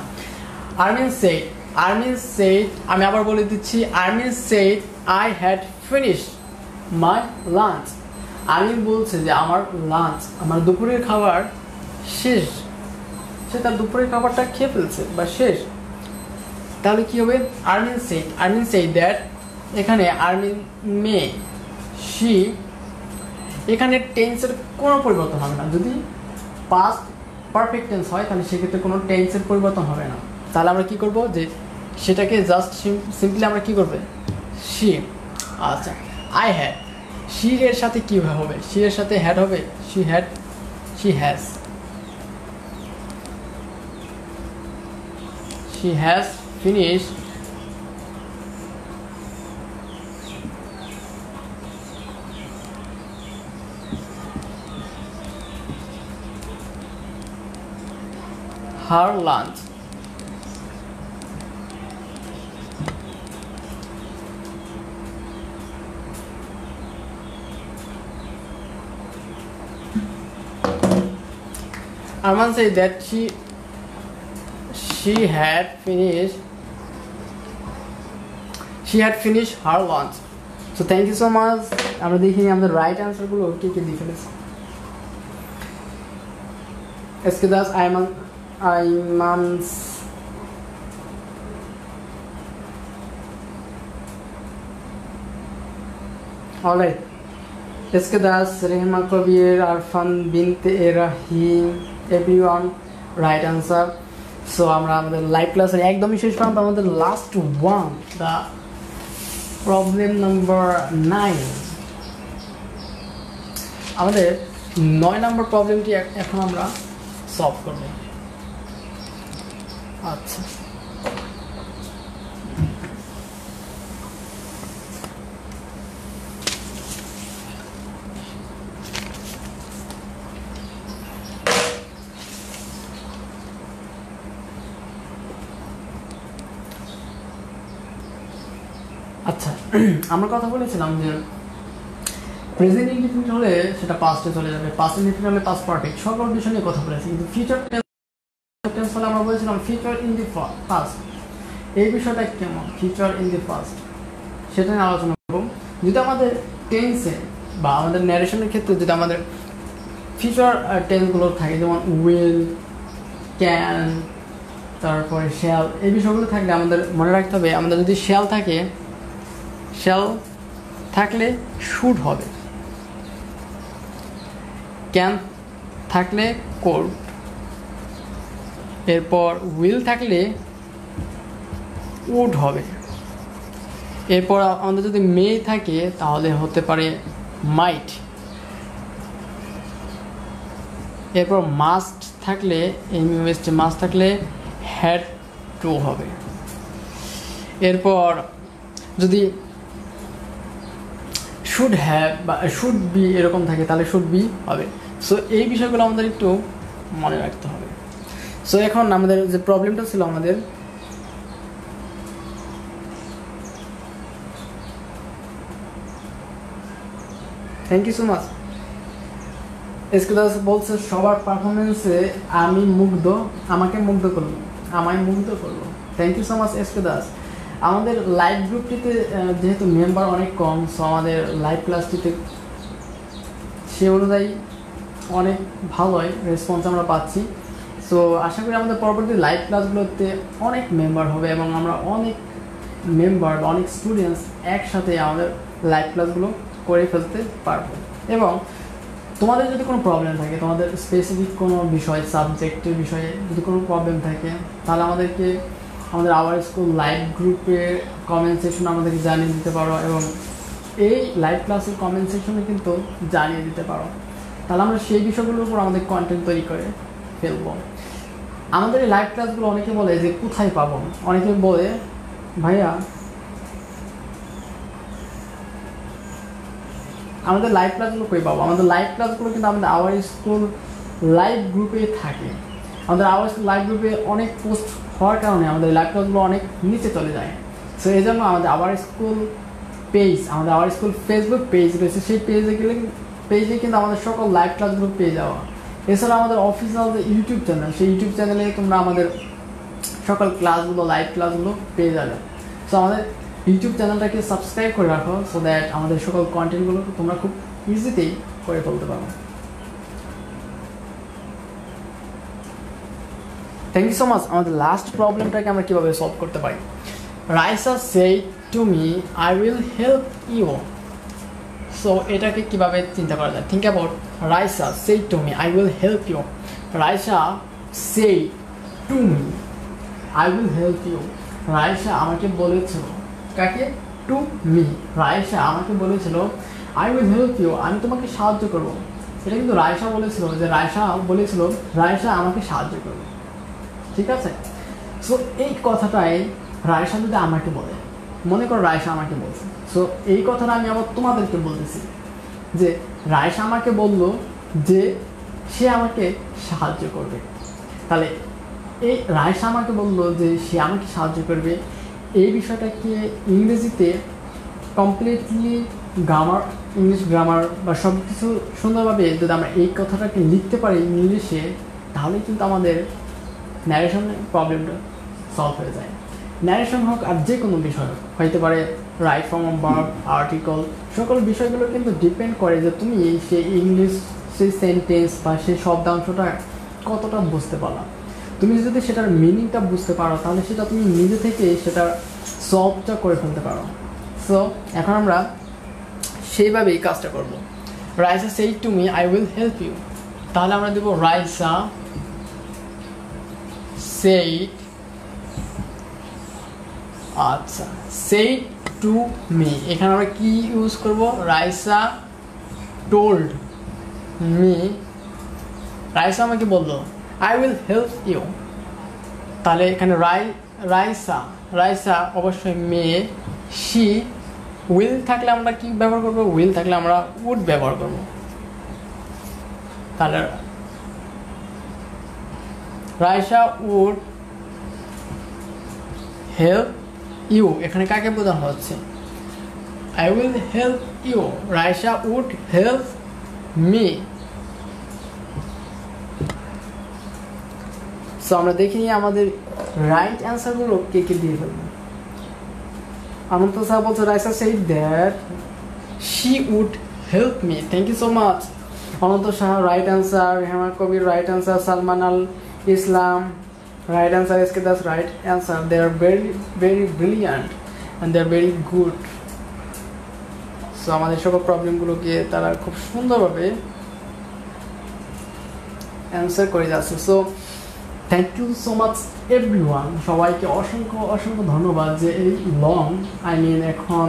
আর্মিন সে আর্মিন সেট আমি আবার বলে দিচ্ছি Armin said I had finish my lunch Armin বলছে যে আমার লাঞ্চ আমার দুপুরের খাবার শেষ সে তার দুপুরের খাবারটা খেয়ে ফেলছে, বা শেষ। তাহলে কি হবে? Armin said Armin said that এখানে আর্মিন মে শি এখানে টেন্সের কোনো পরিবর্তন হবে না। যদি পাস্ট পারফেক্ট টেন্স হয়, তাহলে সেক্ষেত্রে কোনো টেন্সের পরিবর্তন হবে না। তাহলে আমরা কি করব? যে সেটাকে জাস্ট সিম্পলি আমরা কি করবে? শি আচ্ছা আই হ্যাড শি এর সাথে কি হবে? শি এর সাথে হ্যাড হবে? She had she has she has finished her lunch. Arman say that she she had finished, she had finished her lunch. So thank you so much. আমরা দেখি আমাদের রাইট আনসারগুলো কে কে দিয়ে ফেলেছি S K Das Aiman আইমানস alright S K Das Rehma Kabir Arfan Binte Rahim everyone right answer so আমরা আমাদের live ক্লাসের একদমই শেষ পর্যন্ত আমাদের last one the problem number nine আমাদের নয় নম্বর প্রবলেমটি এখন আমরা সলভ করব। আচ্ছা। আচ্ছা আমরা কথা বলেছিলাম যে প্রেজেন্ট ইনডিফিনিট হলে সেটা পাস্টে চলে যাবে। পাস্ট ইনডিফিনিট হলে পাস্ট পারফেক্ট সকল বিষয় নিয়ে কথা বলেছি, কিন্তু ফিউচার টেন্স হলে আমরা বলেছিলাম ফিউচার ইন দি পাস্ট এই বিষয়টা কেমন? ফিউচার ইন দি পাস্ট সেটা নিয়ে আলোচনা করব। যদি আমাদের টেন্সে বা আমাদের ন্যারেশনের ক্ষেত্রে যদি আমাদের ফিউচার টেন্সগুলো থাকে, যেমন উইল ক্যান তারপরে শ্যাল এই বিষয়গুলো থাকলে আমাদের মনে রাখতে হবে, আমাদের যদি শ্যাল থাকে শ্যাল থাকলে শুড হবে। ক্যান থাকলে কোড এরপর উইল থাকলে উড হবে। এরপর আমাদের যদি মে থাকে, তাহলে হতে পারে মাইট এরপর মাস্ট থাকলে M U S T must থাকলে হ্যাড টু হবে। এরপর যদি শুড হ্যাভ বা শুড বি এরকম থাকে, তাহলে শুড বি হবে। সো এই বিষয়গুলো আমাদের একটু মনে রাখতে হবে। সো এখন আমাদের যে প্রবলেমটা ছিল আমাদের thank you so much S K Das বলছে, সবার পারফরমেন্সে আমি মুগ্ধ, আমাকে মুগ্ধ করল আমায় মুগ্ধ করল thank you so much S K Das. আমাদের লাইভ গ্রুপটিতে যেহেতু মেম্বার অনেক কম সো আমাদের লাইভ ক্লাসটিতে সে অনুযায়ী অনেক ভালোই রেসপন্স আমরা পাচ্ছি। সো আশা করি আমাদের পরবর্তী লাইভ ক্লাসগুলোতে অনেক মেম্বার হবে এবং আমরা অনেক মেম্বার বা অনেক স্টুডেন্টস একসাথে আমাদের লাইভ ক্লাসগুলো করে ফেলতে পারব। এবং তোমাদের যদি কোনো প্রবলেম থাকে, তোমাদের স্পেসিফিক কোনো বিষয় সাবজেক্টের বিষয়ে যদি কোনো প্রবলেম থাকে, তাহলে আমাদেরকে আমাদের আওয়ার স্কুল লাইভ গ্রুপে কমেন্ট সেকশনে আমাদেরকে জানিয়ে দিতে পারো এবং এই লাইভ ক্লাসের কমেন্ট সেকশনে কিন্তু জানিয়ে দিতে পারো। তাহলে আমরা সেই বিষয়গুলোর উপর আমাদের কন্টেন্ট তৈরি করে ফেলব। আমাদের এই লাইভ ক্লাসগুলো অনেকে বলে যে, কোথায় পাবো? অনেকে বলে, ভাইয়া, আমাদের লাইভ ক্লাসগুলো কই পাবো? আমাদের লাইভ ক্লাসগুলো কিন্তু আমাদের আওয়ার স্কুল লাইভ গ্রুপে থাকে। আমাদের আওয়ার স্কুল লাইভ গ্রুপে অনেক পোস্ট হওয়ার কারণে আমাদের ক্লাসগুলো অনেক নিচে চলে যায়। সো এই জন্য আমাদের আওয়ার স্কুল পেজ আমাদের আওয়ার স্কুল ফেসবুক পেজ রয়েছে। সেই পেজে গেলে পেজে কিন্তু আমাদের সকল লাইভ ক্লাসগুলো পেয়ে যাওয়া। এছাড়া আমাদের অফিসিয়াল যে ইউটিউব চ্যানেল সেই ইউটিউব চ্যানেলে তোমরা আমাদের সকল ক্লাসগুলো লাইভ ক্লাসগুলো পেয়ে যাবে। সো আমাদের ইউটিউব চ্যানেলটাকে সাবস্ক্রাইব করে রাখো সো দ্যাট আমাদের সকল কন্টেন্টগুলো তোমরা খুব ইজিতেই করে ফেলতে পারো। থ্যাংক ইউ সো মাচ আমাদের লাস্ট প্রবলেমটাকে আমরা কীভাবে সলভ করতে পারি? Raisa said to me I will help you so এটাকে কীভাবে চিন্তা করা যায়? Think about Raisa said to me I will help you Raisa said to me I will help you Raisa আমাকে বলেছিল, কাকে? টু মি রাইসা আমাকে বলেছিল আই উইল হেল্প ইউ আমি তোমাকে সাহায্য করব। এটা কিন্তু রায়সা বলেছিল, যে রায়সা বলেছিল রায়সা আমাকে সাহায্য করবে। ঠিক আছে? সো এই কথাটাই রায়সা যদি আমাকে বলে, মনে করো রায়সা আমাকে বলছে। সো এই কথাটা আমি আবার তোমাদেরকে বলতেছি যে রায়সা আমাকে বলল যে সে আমাকে সাহায্য করবে। তাহলে, এই রায়সা আমাকে বলল যে সে আমাকে সাহায্য করবে। এই বিষয়টাকে ইংরেজিতে কমপ্লিটলি গ্রামার ইংলিশ গ্রামার বা সব কিছু সুন্দরভাবে যদি আমরা এই কথাটাকে লিখতে পারি ইংলিশে, তাহলে কিন্তু আমাদের ন্যারেশনের প্রবলেমটা সলভ হয়ে যায়। ন্যারেশন হোক আর যে কোনো বিষয় হোক, হইতে পারে right form of verb article সকল বিষয়গুলো কিন্তু ডিপেন্ড করে যে তুমি সেই ইংলিশ সেই সেন্টেন্স বা সেই শব্দাংশটা কতটা বুঝতে পারলাম তুমি যদি সেটার মিনিংটা বুঝতে পারো, তাহলে সেটা তুমি নিজে থেকে সেটা সলভটা করে ফেলতে পারো। সো এখন আমরা সেইভাবেই কাজটা করব। Raisa said to me I will help you তাহলে আমরা দেবো, রাইসা সেই আচ্ছা সেই টু মি এখানে আমরা কি ইউজ করব? রাইসা টোল্ড মি রাইসা আমাকে বলল আই উইল হেল্প ইউ তাহলে এখানে রাই, রাইসা রাইসা অবশ্যই মেয়ে। শি উইল থাকলে আমরা কি ব্যবহার করব? উইল থাকলে আমরা উড ব্যবহার করব। তাহলে রাইসা উড হেল্প ইউ এখানে কাকে বোঝানো হচ্ছে? I will help you Raisa would help me so আমরা দেখে নিই আমাদের রাইট অ্যান্সারগুলো কে কে দিয়ে ফেলব অনন্ত স্যার বলছে Raisa said that she would help me thank you so much Ananta Shah right answer Hema Kabir right answer Salman Al Islam. Right answer is that's right answer. They are very very brilliant and they are very good. So আমাদের সকল প্রবলেমগুলোকে তারা খুব সুন্দরভাবে answer করে যাচ্ছে so thank you so much everyone সবাইকে অসংখ্য অসংখ্য ধন্যবাদ যে এই লং আই মিন এখন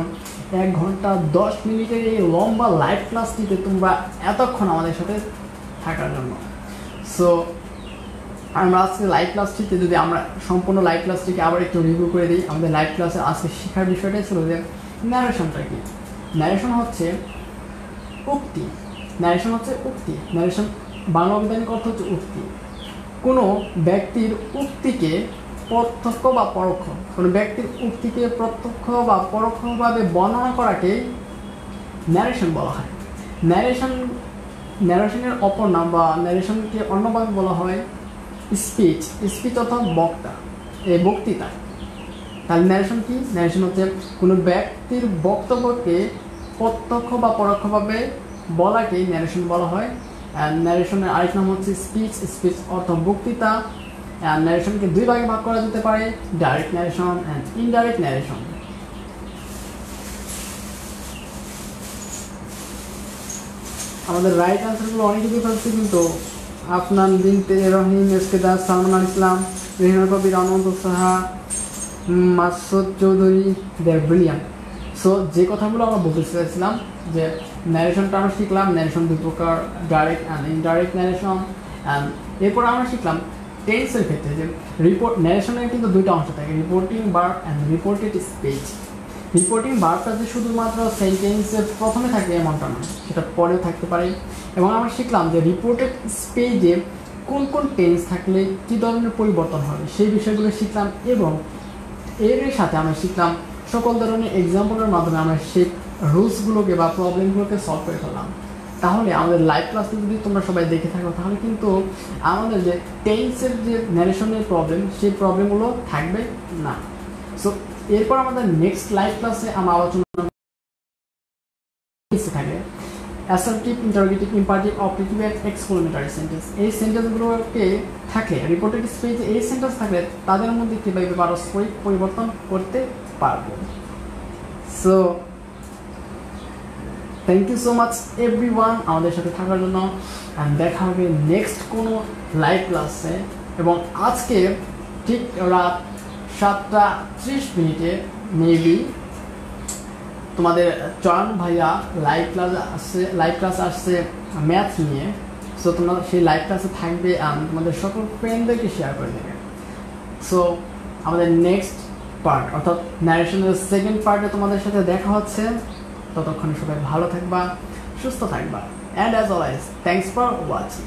এক ঘণ্টা দশ মিনিটের এই লম্বা লাইভ ক্লাসটিতে তোমরা এতক্ষণ আমাদের সাথে থাকার জন্য সো আমরা আজকে লাইভ ক্লাসটিতে যদি আমরা সম্পূর্ণ লাইভ ক্লাসটিকে আবার একটু রিভিউ করে দিই, আমাদের লাইভ ক্লাসে আজকে শেখার বিষয়টাই ছিল যে ন্যারেশনটা কি? ন্যারেশন হচ্ছে উক্তি। ন্যারেশন হচ্ছে উক্তি। ন্যারেশন বাংলা অভিধানিক অর্থ হচ্ছে উক্তি। কোনো ব্যক্তির উক্তিকে প্রত্যক্ষ বা পরোক্ষ, কোনো ব্যক্তির উক্তিকে প্রত্যক্ষ বা পরোক্ষভাবে বর্ণনা করাকে ন্যারেশন বলা হয়। ন্যারেশন ন্যারেশনের অপর নাম বা ন্যারেশনকে অন্যভাবে বলা হয় স্পিচ স্পিচ অর্থাৎ বক্তা। এই বক্তৃতা তাহলে ন্যারেশন কি? ন্যারেশন হচ্ছে কোনো ব্যক্তির বক্তব্যকে প্রত্যক্ষ বা পরোক্ষভাবে বলাকেই ন্যারেশন বলা হয়। অ্যান্ড ন্যারেশনের আরেক নাম হচ্ছে স্পিচ স্পিচ অর্থ বক্তৃতা। অ্যান্ড ন্যারেশনকে দুই ভাগে ভাগ করা যেতে পারে direct narration and indirect narration আমাদের রাইট আনসারগুলো অনেক থাকছে কিন্তু Afnan Binte Rahim S K Das Salman Islam, Rehna Kabir Ananta Saha Masud Chowdhury brilliant so যে কথাগুলো আমরা বলতে চাইছিলাম যে ন্যারেশনটা আমরা শিখলাম ন্যারেশন দুই প্রকার direct and indirect narration and এরপর আমরা শিখলাম টেন্সের ক্ষেত্রে যে রিপোর্ট ন্যারেশনের কিন্তু দুইটা অংশ থাকে reporting verb and reported speech reporting বার্বটা যে শুধুমাত্র সেন্টেন্সের প্রথমে থাকে এমনটা নয়, সেটা পরেও থাকতে পারে। এবং আমরা শিখলাম যে রিপোর্টেড স্পেজে কোন কোন টেন্স থাকলে কী ধরনের পরিবর্তন হবে, সেই বিষয়গুলো শিখলাম এবং এর সাথে আমরা শিখলাম সকল ধরনের এক্সাম্পলের মাধ্যমে আমরা সেই রুলসগুলোকে বা প্রবলেমগুলোকে সলভ করে ফেললাম। তাহলে আমাদের লাইভ ক্লাসে যদি তোমরা সবাই দেখে থাকো, তাহলে কিন্তু আমাদের যে টেন্সের যে ন্যারেশনের প্রবলেম সেই প্রবলেমগুলো থাকবে না। সো এরপর আমাদের নেক্সট লাইভ ক্লাসে আমরা আলোচনা থাকে assertive interrogative imperative operative and exclamatory sentence এই সেন্টেন্সগুলোকে থাকলে রিপোর্টেড স্পেজে এই সেন্টেন্স থাকলে তাদের মধ্যে কীভাবে পারস্পরিক পরিবর্তন করতে পারব? So thank you so much every one আমাদের সাথে থাকার জন্য। দেখা হবে নেক্সট কোনো লাইভ ক্লাসে এবং আজকে ঠিক রাত সাতটা ত্রিশ মিনিটে মেবি তোমাদের চয়ন ভাইয়া লাইভ ক্লাস আসছে লাইভ ক্লাস আসছে ম্যাথ নিয়ে। সো তোমরা সেই লাইভ ক্লাসে থাকবে তোমাদের সকল ফ্রেন্ডদেরকে শেয়ার করে দেবে সো আমাদের নেক্সট পার্ট অর্থাৎ ন্যারেশনের সেকেন্ড পার্টে তোমাদের সাথে দেখা হচ্ছে। ততক্ষণে সবাই ভালো থাকবা, সুস্থ থাকবা and as always thanks for watching